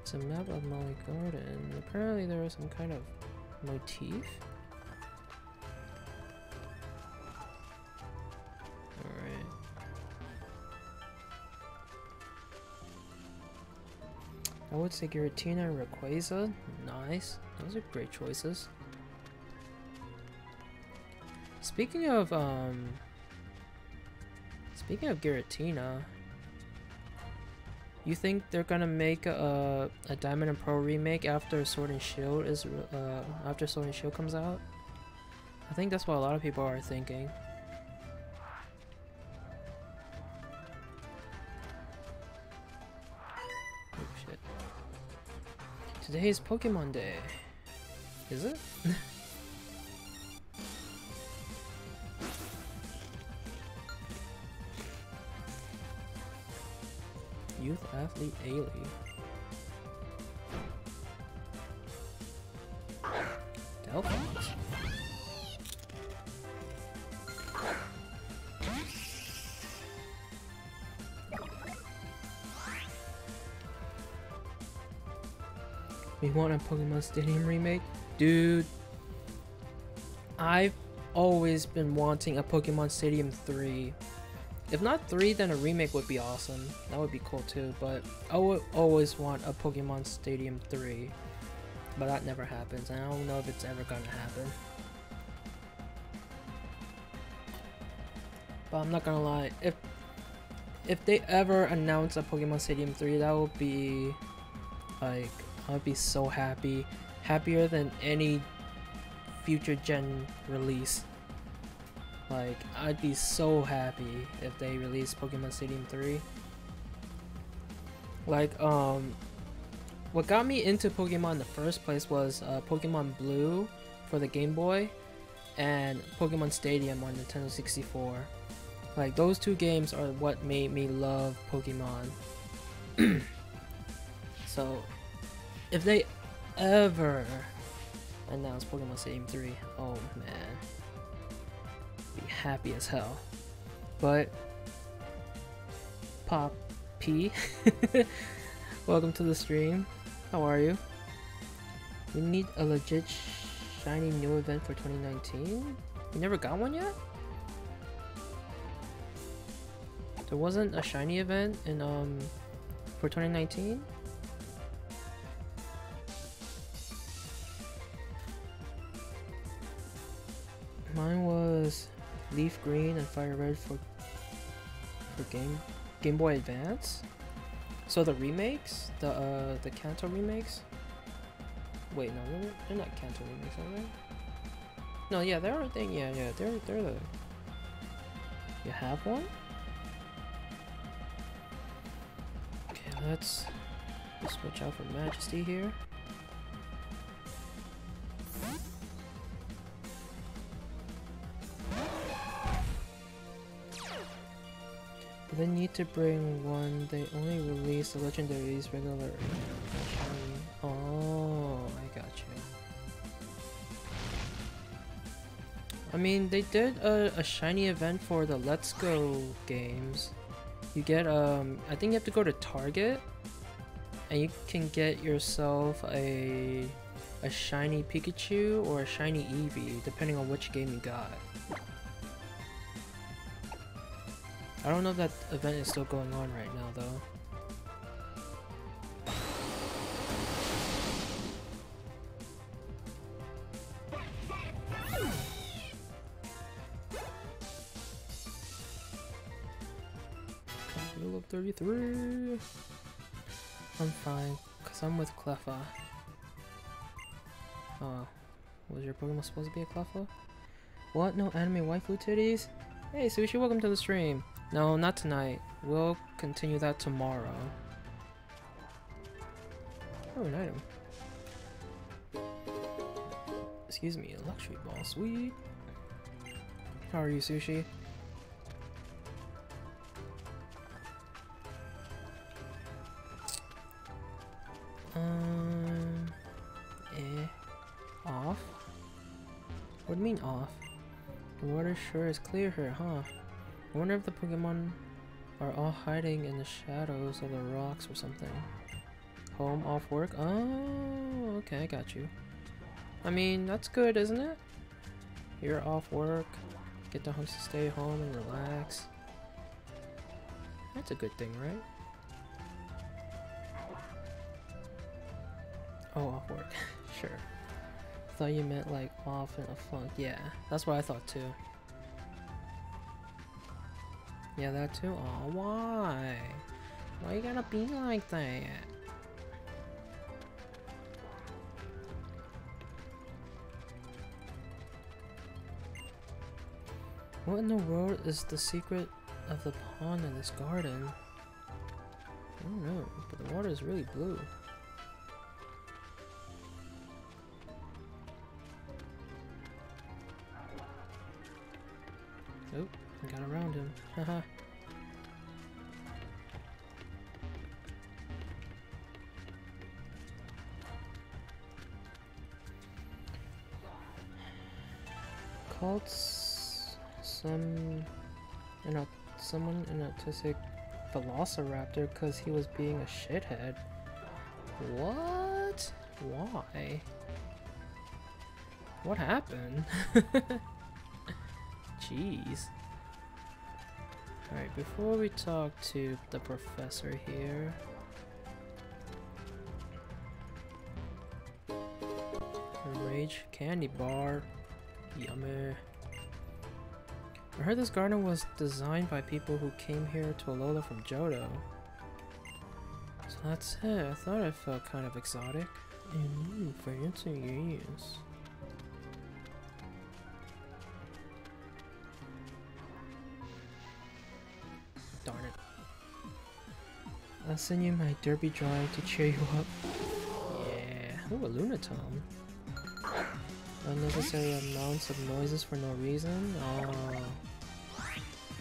It's a map of Malie Garden. Apparently there is some kind of motif. Alright. I would say Giratina and Rayquaza. Nice. Those are great choices. Speaking of, um... Speaking of Giratina... You think they're gonna make a, a Diamond and Pearl remake after Sword and Shield is, uh, after Sword and Shield comes out? I think that's what a lot of people are thinking. Today is Pokemon Day. Is it? <laughs> Youth Athlete Ailey. Delphins. Want a Pokemon Stadium remake? Dude, I've always been wanting a Pokemon Stadium 3. If not 3, then a remake would be awesome. That would be cool too, but I would always want a Pokemon Stadium 3. But that never happens, and I don't know if it's ever gonna happen. But I'm not gonna lie, if if they ever announce a Pokemon Stadium 3, that would be like I would be so happy. Happier than any future gen release. Like, I'd be so happy if they release Pokemon Stadium 3. Like, um, what got me into Pokemon in the first place was uh, Pokemon Blue for the Game Boy and Pokemon Stadium on Nintendo 64. Like, those two games are what made me love Pokemon. <clears throat> so, if they ever announce Pokemon Stadium 3, oh man. Be happy as hell. But Pop P <laughs> Welcome to the stream. How are you? We need a legit shiny new event for 2019? You never got one yet? There wasn't a shiny event in um for 2019? Leaf Green and Fire Red for for Game Game Boy Advance. So the remakes, the uh the Kanto remakes. Wait, no, they're, they're not Kanto remakes, are they? No, yeah, they're they yeah yeah they're they're the. You have one? Okay, let's switch out for Majesty here. They need to bring one. They only release the legendaries regular. Oh, I got you. I mean, they did a, a shiny event for the Let's Go games. You get um, I think you have to go to Target, and you can get yourself a a shiny Pikachu or a shiny Eevee, depending on which game you got. I don't know if that event is still going on right now though. Of 33. I'm fine, because I'm with Cleffa. Oh, was your Pokemon supposed to be a Cleffa? What? No anime waifu titties? Hey Sushi, welcome to the stream. No, not tonight. We'll continue that tomorrow. Oh, an item. Excuse me, a luxury ball, sweet. How are you, Sushi? Um, eh, off? What do you mean off? The water sure is clear here, huh? I wonder if the Pokemon are all hiding in the shadows of the rocks or something. Home, off work? Oh, okay, I got you. I mean, that's good, isn't it? You're off work, get the hunks to stay home and relax. That's a good thing, right? Oh, off work. <laughs> sure. Thought you meant like off in a funk. Yeah, that's what I thought too. Yeah, that too? Aw, why? Why you gotta be like that? What in the world is the secret of the pond in this garden? I don't know, but the water is really blue. Got around him. Haha. Called s- some an someone an autistic velociraptor because he was being a shithead. What? Why? What happened? <laughs> Jeez. Alright, before we talk to the professor here. Rage candy bar. Yummy. I heard this garden was designed by people who came here to Alola from Johto. So that's it. I thought it felt kind of exotic. Mmm, fancy, yes. I'll send you my derby drive to cheer you up. Yeah. Ooh, a Lunatone. Unnecessary amounts of noises for no reason? Oh.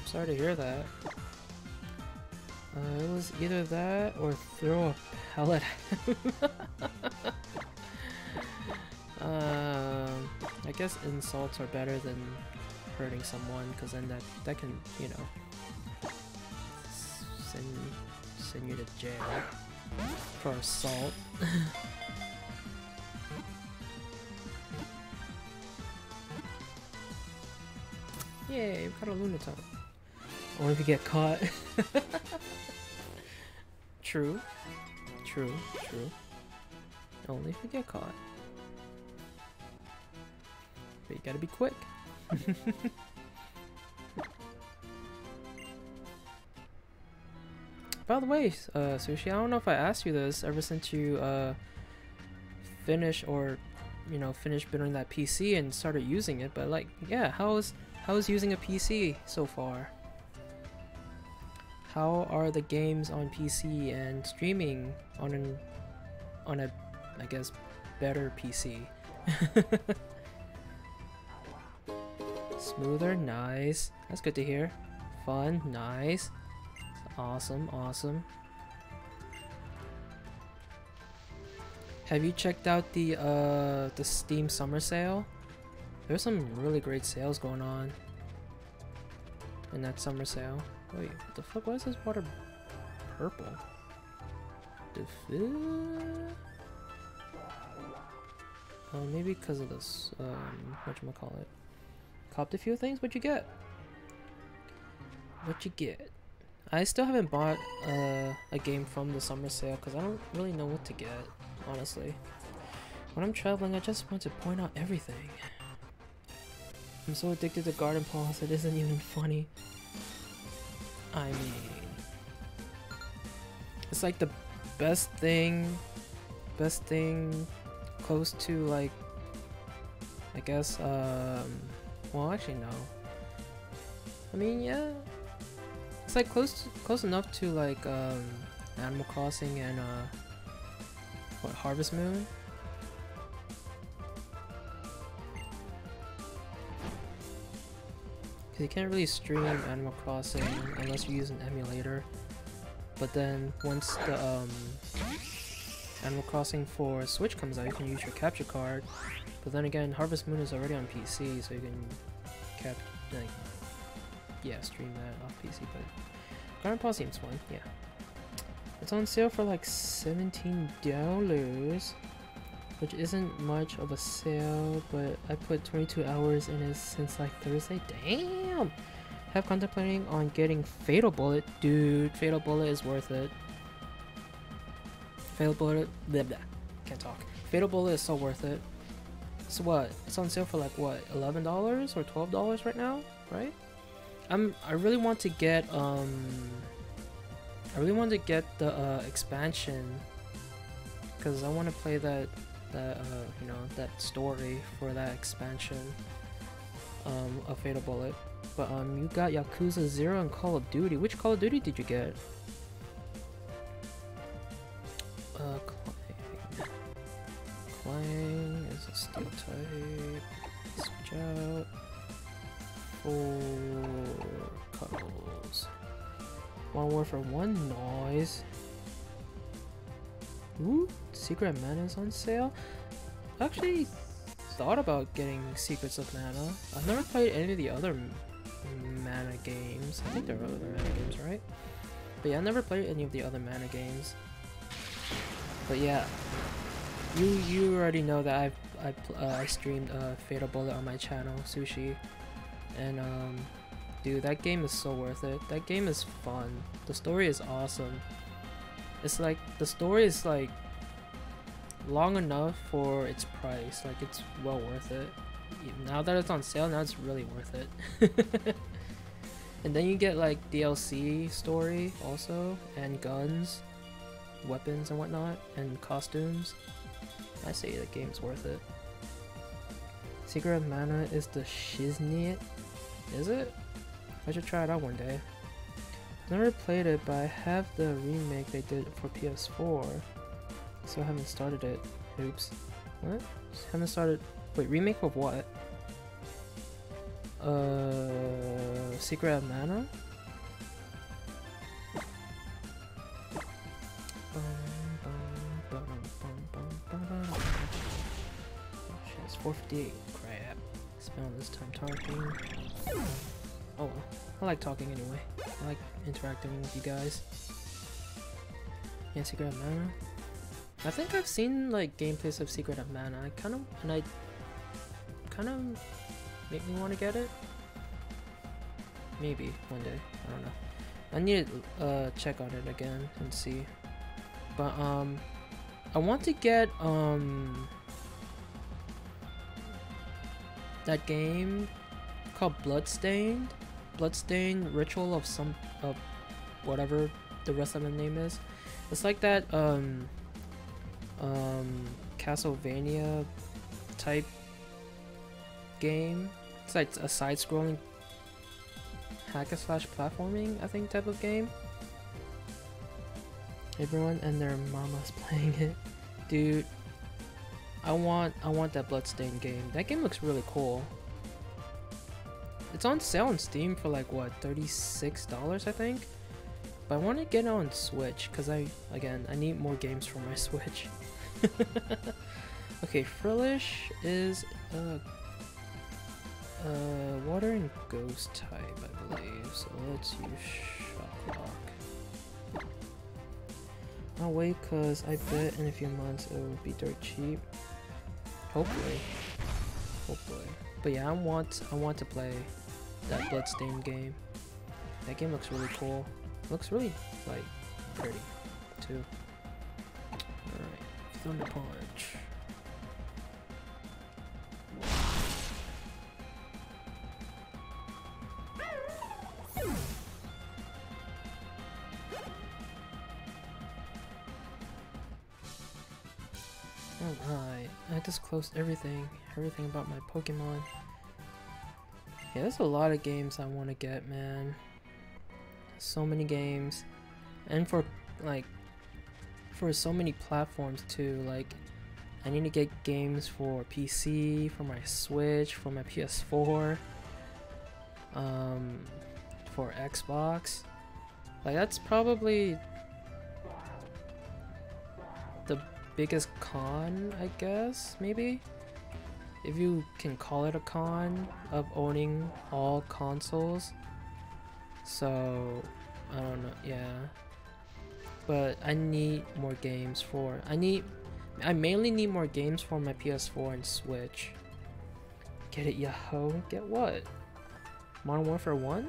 Sorry to hear that. Uh, it was either that or throw a pellet at him. <laughs> um, I guess insults are better than hurting someone, because then that, that can, you know, send you to jail for assault. <laughs> Yay, we got a Lunatone. Only if you get caught. <laughs> true. True, true. Only if you get caught. But you gotta be quick. <laughs> the way, uh, Sushi, I don't know if I asked you this ever since you uh, finished or, you know, finished building that PC and started using it, but like, yeah, how's how's using a PC so far? How are the games on PC and streaming on an on a I guess better PC? <laughs> Smoother, nice. That's good to hear. Fun, nice. Awesome, awesome. Have you checked out the uh the Steam summer sale? There's some really great sales going on in that summer sale. Wait, what the fuck? Why is this water purple? The Oh, maybe because of this, um, whatchamacallit. Copped a few things? What'd you get? What you get? I still haven't bought uh, a game from the summer sale because I don't really know what to get, honestly. When I'm traveling, I just want to point out everything. I'm so addicted to garden paws, it isn't even funny. I mean, it's like the best thing, best thing close to like, I guess, um, well, actually, no. I mean, yeah, it's like close, close enough to like um, Animal Crossing and uh, what Harvest Moon. Cause you can't really stream Animal Crossing unless you use an emulator. But then once the um, Animal Crossing for Switch comes out, you can use your capture card. But then again, Harvest Moon is already on PC, so you can cap like yeah stream that off PC. But Paw seems fun, yeah. It's on sale for like seventeen dollars, which isn't much of a sale. But I put 22 hours in it since like Thursday. Damn. Have contemplating on getting Fatal Bullet, dude. Fatal Bullet is worth it. Fatal Bullet, blah blah. can't talk. Fatal Bullet is so worth it. So what? It's on sale for like what, eleven dollars or twelve dollars right now, right? I'm. I really want to get um. I really want to get the uh, expansion because I want to play that that uh, you know that story for that expansion um, of Fatal Bullet. But um, you got Yakuza Zero and Call of Duty. Which Call of Duty did you get? Uh, Klang. Klang is a steel type. Switch out. Four cuddles. One word for one noise. Ooh, Secret is on sale. I Actually, thought about getting Secrets of Mana. I've never played any of the other Mana games. I think there are other Mana games, right? But yeah, I never played any of the other Mana games. But yeah, you you already know that I've I uh, I streamed uh, Fatal Bullet on my channel, Sushi, and um, dude, that game is so worth it. That game is fun. The story is awesome. It's like the story is like long enough for its price. Like it's well worth it. Now that it's on sale, now it's really worth it. <laughs> and then you get like DLC story also, and guns, weapons and whatnot, and costumes. I say the game's worth it. Secret of Mana is the shiznit. Is it? I should try it out one day. i Never played it, but I have the remake they did for PS4. So I haven't started it. Oops. What? Haven't started. Wait, remake of what? Uh, Secret of Mana? It's 458. Crap. Spent all this time talking. Oh. I like talking anyway. I like interacting with you guys. Yeah, Secret of Mana. I think I've seen like gameplays of Secret of Mana. I kind of and I kind of make me want to get it. Maybe one day. I don't know. I need to uh, check on it again and see. But um, I want to get um that game called Bloodstained. Bloodstained Ritual of some of whatever the rest of the name is. It's like that um um Castlevania type game. It's like a side-scrolling hack and slash platforming, I think, type of game. Everyone and their mama's <laughs> playing it, dude. I want, I want that Bloodstained game. That game looks really cool. It's on sale on Steam for like what, thirty-six dollars, I think. But I want to get it on Switch because I, again, I need more games for my <laughs> Switch. okay, Frillish is a, a water and ghost type, I believe. So let's use Shocklock. I'll wait because I bet in a few months it will be dirt cheap. Hopefully. Hopefully. But yeah, I want I want to play that Bloodstained game. That game looks really cool. Looks really like pretty too. Alright. Thunder Punch. Alright, I just closed everything, everything about my Pokemon. Yeah, there's a lot of games I want to get, man. So many games. And for, like, for so many platforms too. Like, I need to get games for PC, for my Switch, for my PS4, um, for Xbox. Like, that's probably the biggest con, I guess, maybe? If you can call it a con of owning all consoles. So, I don't know, yeah but I need more games for I need I mainly need more games for my PS4 and Switch. Get it, Yahoo? Get what? Modern Warfare 1?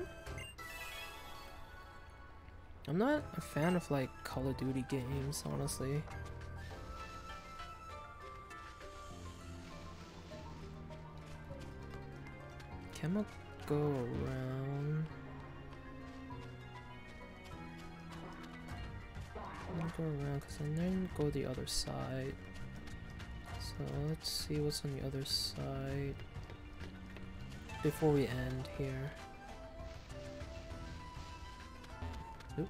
I'm not a fan of like Call of Duty games, honestly. Gonna go around. Gonna go around because I then go the other side. So let's see what's on the other side before we end here. Oop.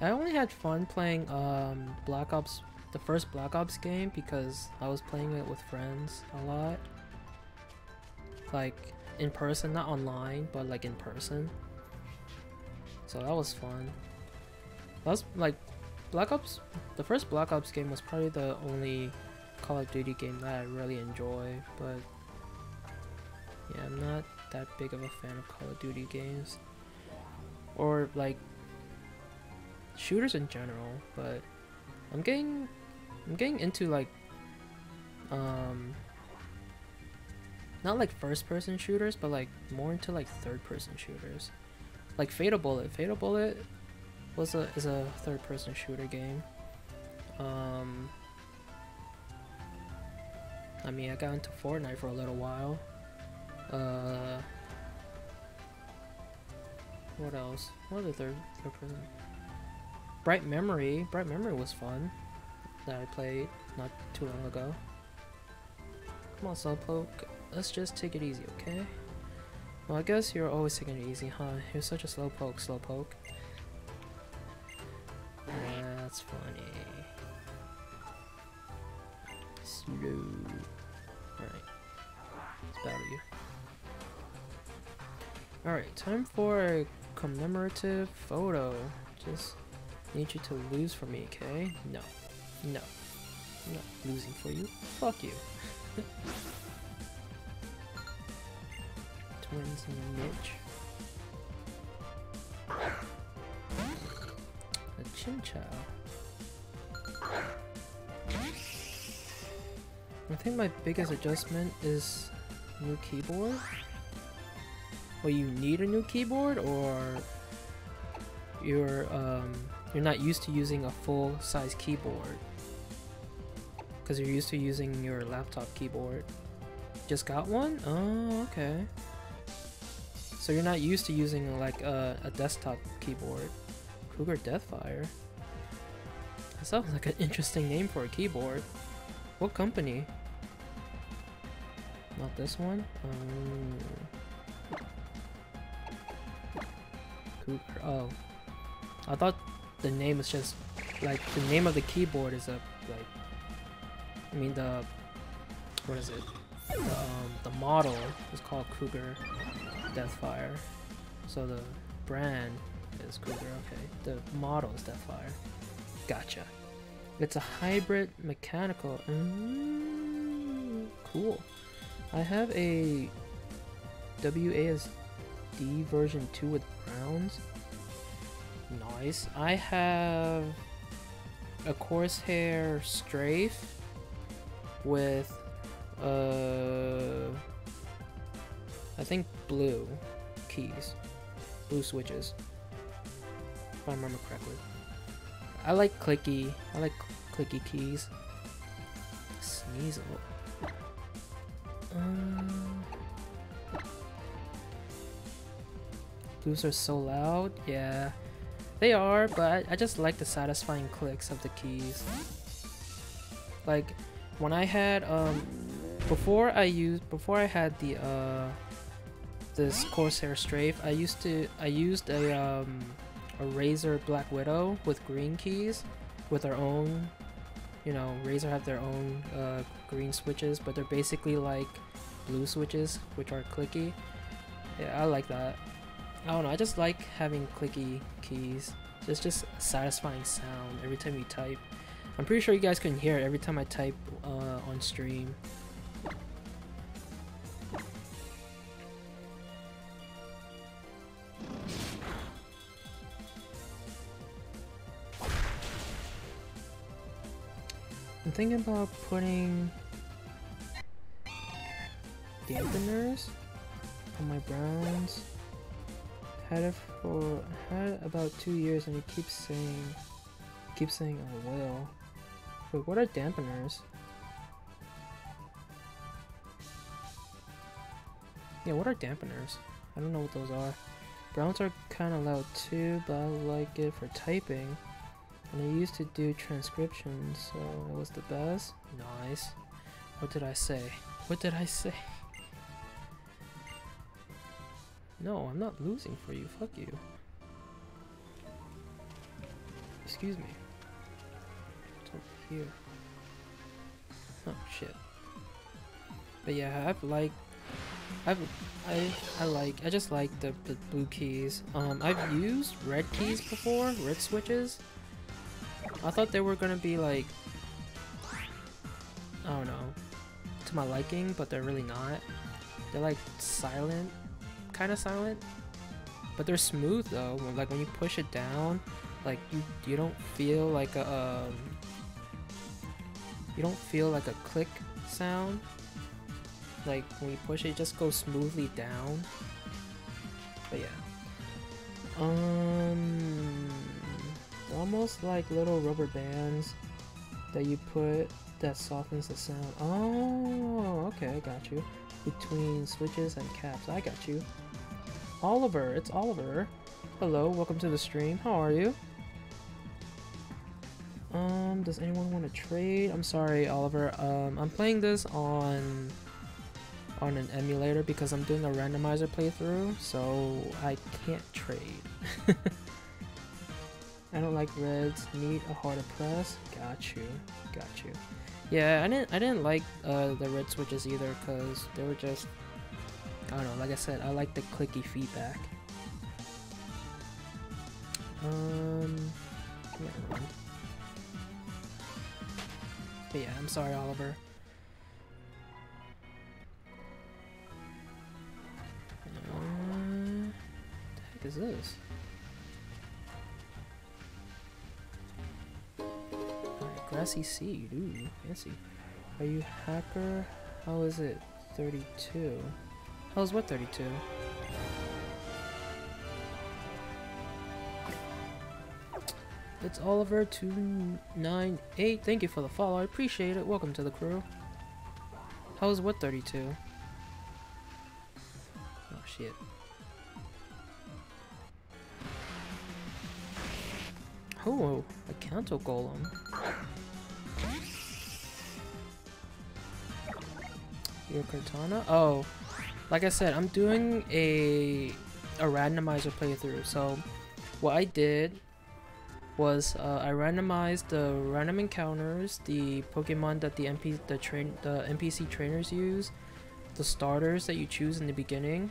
I only had fun playing um, Black Ops, the first Black Ops game because I was playing it with friends a lot. Like in person, not online, but like in person. So that was fun. That was like Black Ops, the first Black Ops game was probably the only Call of Duty game that I really enjoy, but yeah, I'm not that big of a fan of Call of Duty games. Or like shooters in general, but I'm getting I'm getting into like um not like first person shooters, but like more into like third person shooters. Like Fatal Bullet. Fatal Bullet was a is a third person shooter game. Um I mean I got into Fortnite for a little while. Uh what else? What other third third person? Bright Memory. Bright Memory was fun. That I played not too long ago. Come on, Slowpoke. Let's just take it easy, okay? Well, I guess you're always taking it easy, huh? You're such a slowpoke, Slowpoke. That's funny. Slow. Alright. Let's battle you. Alright, time for a commemorative photo. Just Need you to lose for me, okay? No. No. I'm not losing for you. Fuck you. <laughs> Twins and Mitch. A Chinchou. I think my biggest adjustment is new keyboard. Well, you need a new keyboard, or you're um, you're not used to using a full size keyboard because you're used to using your laptop keyboard. Just got one? Oh, okay. So you're not used to using like a, a desktop keyboard. Cougar Deathfire. That sounds like an interesting name for a keyboard. What company? Not this one? Um, Cougar. Oh. I thought the name is just like the name of the keyboard is a like I mean the what is it? The, um, the model is called Cougar Deathfire. So the brand is Cougar okay. The model is Deathfire. Gotcha. It's a hybrid mechanical mm, cool. I have a WASD version 2 with browns Nice. I have a Corsair Strafe with uh I think blue keys. Blue switches. If I remember correctly. I like clicky. I like clicky keys. Sneasel. Um, blues are so loud. Yeah. They are, but I, just like the satisfying clicks of the keys. Like, when I had, um, before I used, before I had the, uh, this Corsair Strafe, I used to, I used a, um, a Razer Black Widow with green keys, with their own, you know, Razer have their own, uh, green switches, but they're basically like blue switches, which are clicky. Yeah, I like that. I don't know, I just like having clicky keys. It's just a satisfying sound every time you type. I'm pretty sure you guys can hear it every time I type uh, on stream. I'm thinking about putting dampeners on my browns had it for had it about two years and he keeps saying keeps saying oh, I will. Wait, what are dampeners? Yeah, what are dampeners? I don't know what those are. Browns are kind of loud too, but I like it for typing. And I used to do transcriptions, so it was the best. Nice. What did I say? What did I say? No, I'm not losing for you. Fuck you. Excuse me. It's over here. Oh shit. But yeah, I've like I've I I like I just like the, the blue keys. Um I've used red keys before, red switches. I thought they were gonna be like I don't know to my liking, but they're really not. They're like silent, kind of silent, but they're smooth though. Like when you push it down, like you you don't feel like a um, you don't feel like a click sound. Like when you push it, it just goes smoothly down. But yeah. Um, almost like little rubber bands that you put that softens the sound. Oh, okay, I got you. Between switches and caps, I got you. Oliver, it's Oliver. Hello, welcome to the stream. How are you? Um, does anyone want to trade? I'm sorry, Oliver. Um, I'm playing this on on an emulator because I'm doing a randomizer playthrough, so I can't trade. <laughs> I don't like reds. Need a harder press. Got you. Got you. Yeah, I didn't. I didn't like uh, the red switches either because they were just. I don't know. Like I said, I like the clicky feedback. Um. Yeah, but yeah, I'm sorry, Oliver. Uh, the heck is this? Alright, grassy seed. Ooh, fancy. Are you hacker? How is it? 32. How's what 32? It's Oliver298. Thank you for the follow. I appreciate it. Welcome to the crew. How's what 32? Oh shit. Oh, a Kanto Golem. Your Kartana? Oh, like I said, I'm doing a a randomizer playthrough. So, what I did was uh, I randomized the random encounters, the Pokemon that the MP the train the NPC trainers use, the starters that you choose in the beginning,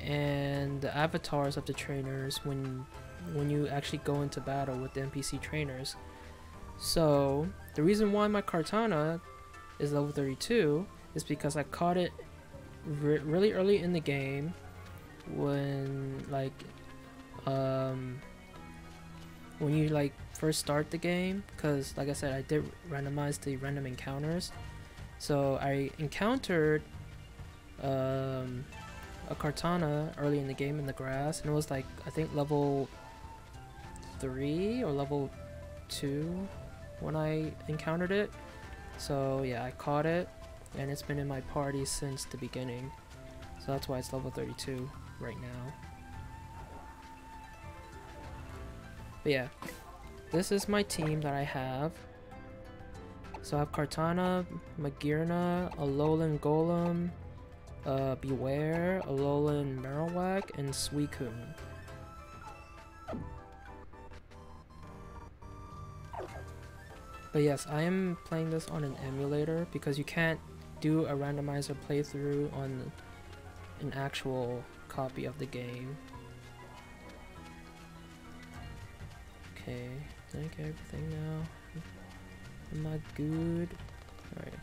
and the avatars of the trainers when when you actually go into battle with the NPC trainers. So the reason why my Kartana is level 32 is because I caught it re really early in the game when like um when you like first start the game because like I said I did randomize the random encounters. So I encountered um, a Kartana early in the game in the grass and it was like I think level 3 or level 2 when I encountered it. So yeah I caught it and it's been in my party since the beginning so that's why it's level 32 right now But yeah, this is my team that I have. So I have Kartana, Magearna, Alolan Golem, uh, Bewear, Alolan Marowak, and Suicune. But yes, I am playing this on an emulator because you can't do a randomizer playthrough on an actual copy of the game. Okay, I think everything now. Am I good? Alright.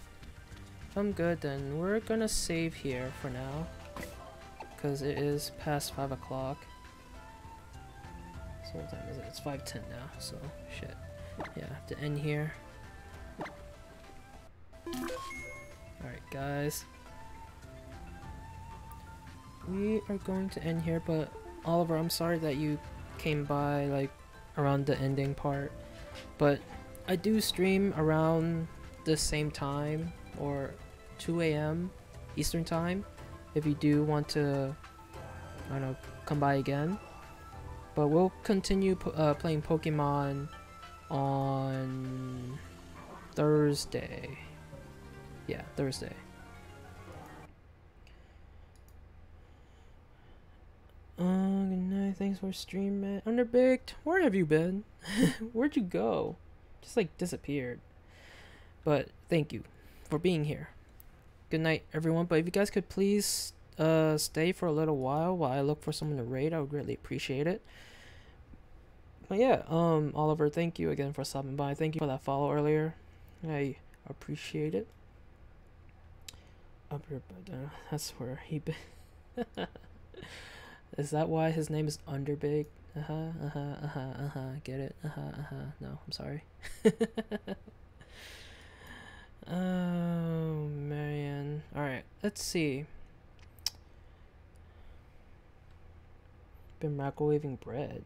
If I'm good, then we're gonna save here for now. Because it is past 5 o'clock. So what time is it? It's 5.10 now, so shit. Yeah, I have to end here. Alright guys. We are going to end here, but Oliver, I'm sorry that you came by like around the ending part. But I do stream around the same time or 2 a.m. Eastern time if you do want to I don't know come by again but we'll continue uh, playing Pokemon on Thursday yeah Thursday. Uh, good night. Thanks for stream man. Underbaked where have you been? <laughs> Where'd you go? Just like disappeared. But thank you for being here. Good night everyone. But if you guys could please uh stay for a little while while i look for someone to raid i would greatly appreciate it. But yeah um oliver thank you again for stopping by. Thank you for that follow earlier. I appreciate it up here but uh, that's where he <laughs> is that why his name is underbig uh-huh uh-huh uh-huh uh-huh get it uh-huh uh-huh no i'm sorry <laughs> Oh man. Alright, let's see. Been microwaving bread.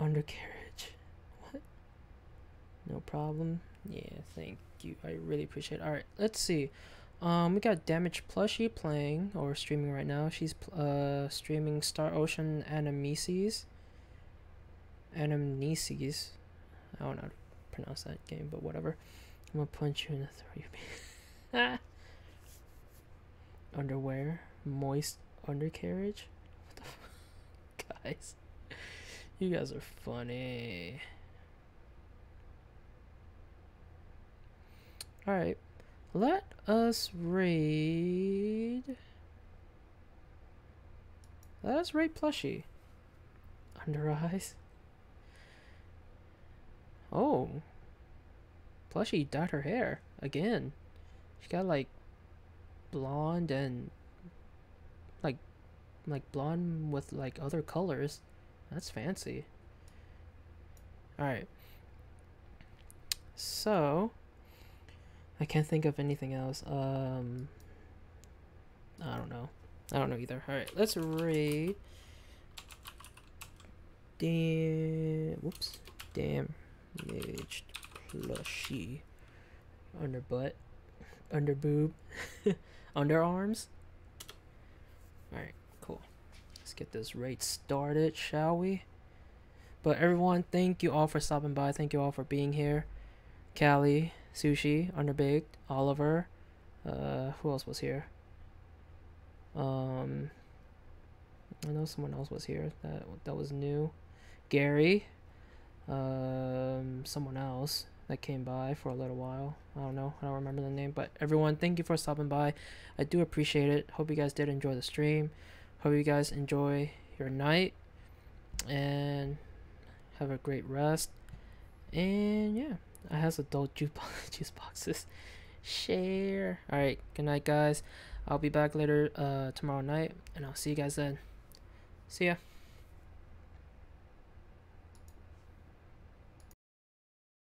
Undercarriage. No problem. Yeah, thank you. I really appreciate it. Alright, let's see. Um, we got Damage Plushie playing or streaming right now. She's uh streaming Star Ocean Animesis. Anamnesis. I don't know how to pronounce that game, but whatever. I'm gonna punch you in the throat. <laughs> Underwear, moist undercarriage. What the <laughs> guys? You guys are funny. All right, let us raid. Let us raid plushie. Under eyes. Oh. Plushie dyed her hair again. She got like blonde and like like blonde with like other colors. That's fancy. Alright. So I can't think of anything else. Um I don't know. I don't know either. Alright, let's raid. Damn whoops. Damn aged plushie under butt under boob <laughs> underarms all right cool let's get this raid started shall we but everyone thank you all for stopping by thank you all for being here callie sushi underbaked oliver uh who else was here um i know someone else was here that that was new gary um, someone else that came by for a little while. I don't know. I don't remember the name. But everyone, thank you for stopping by. I do appreciate it. Hope you guys did enjoy the stream. Hope you guys enjoy your night. And have a great rest. And yeah, I has adult juice, <laughs> juice boxes. Share. Alright, good night, guys. I'll be back later uh, tomorrow night. And I'll see you guys then. See ya.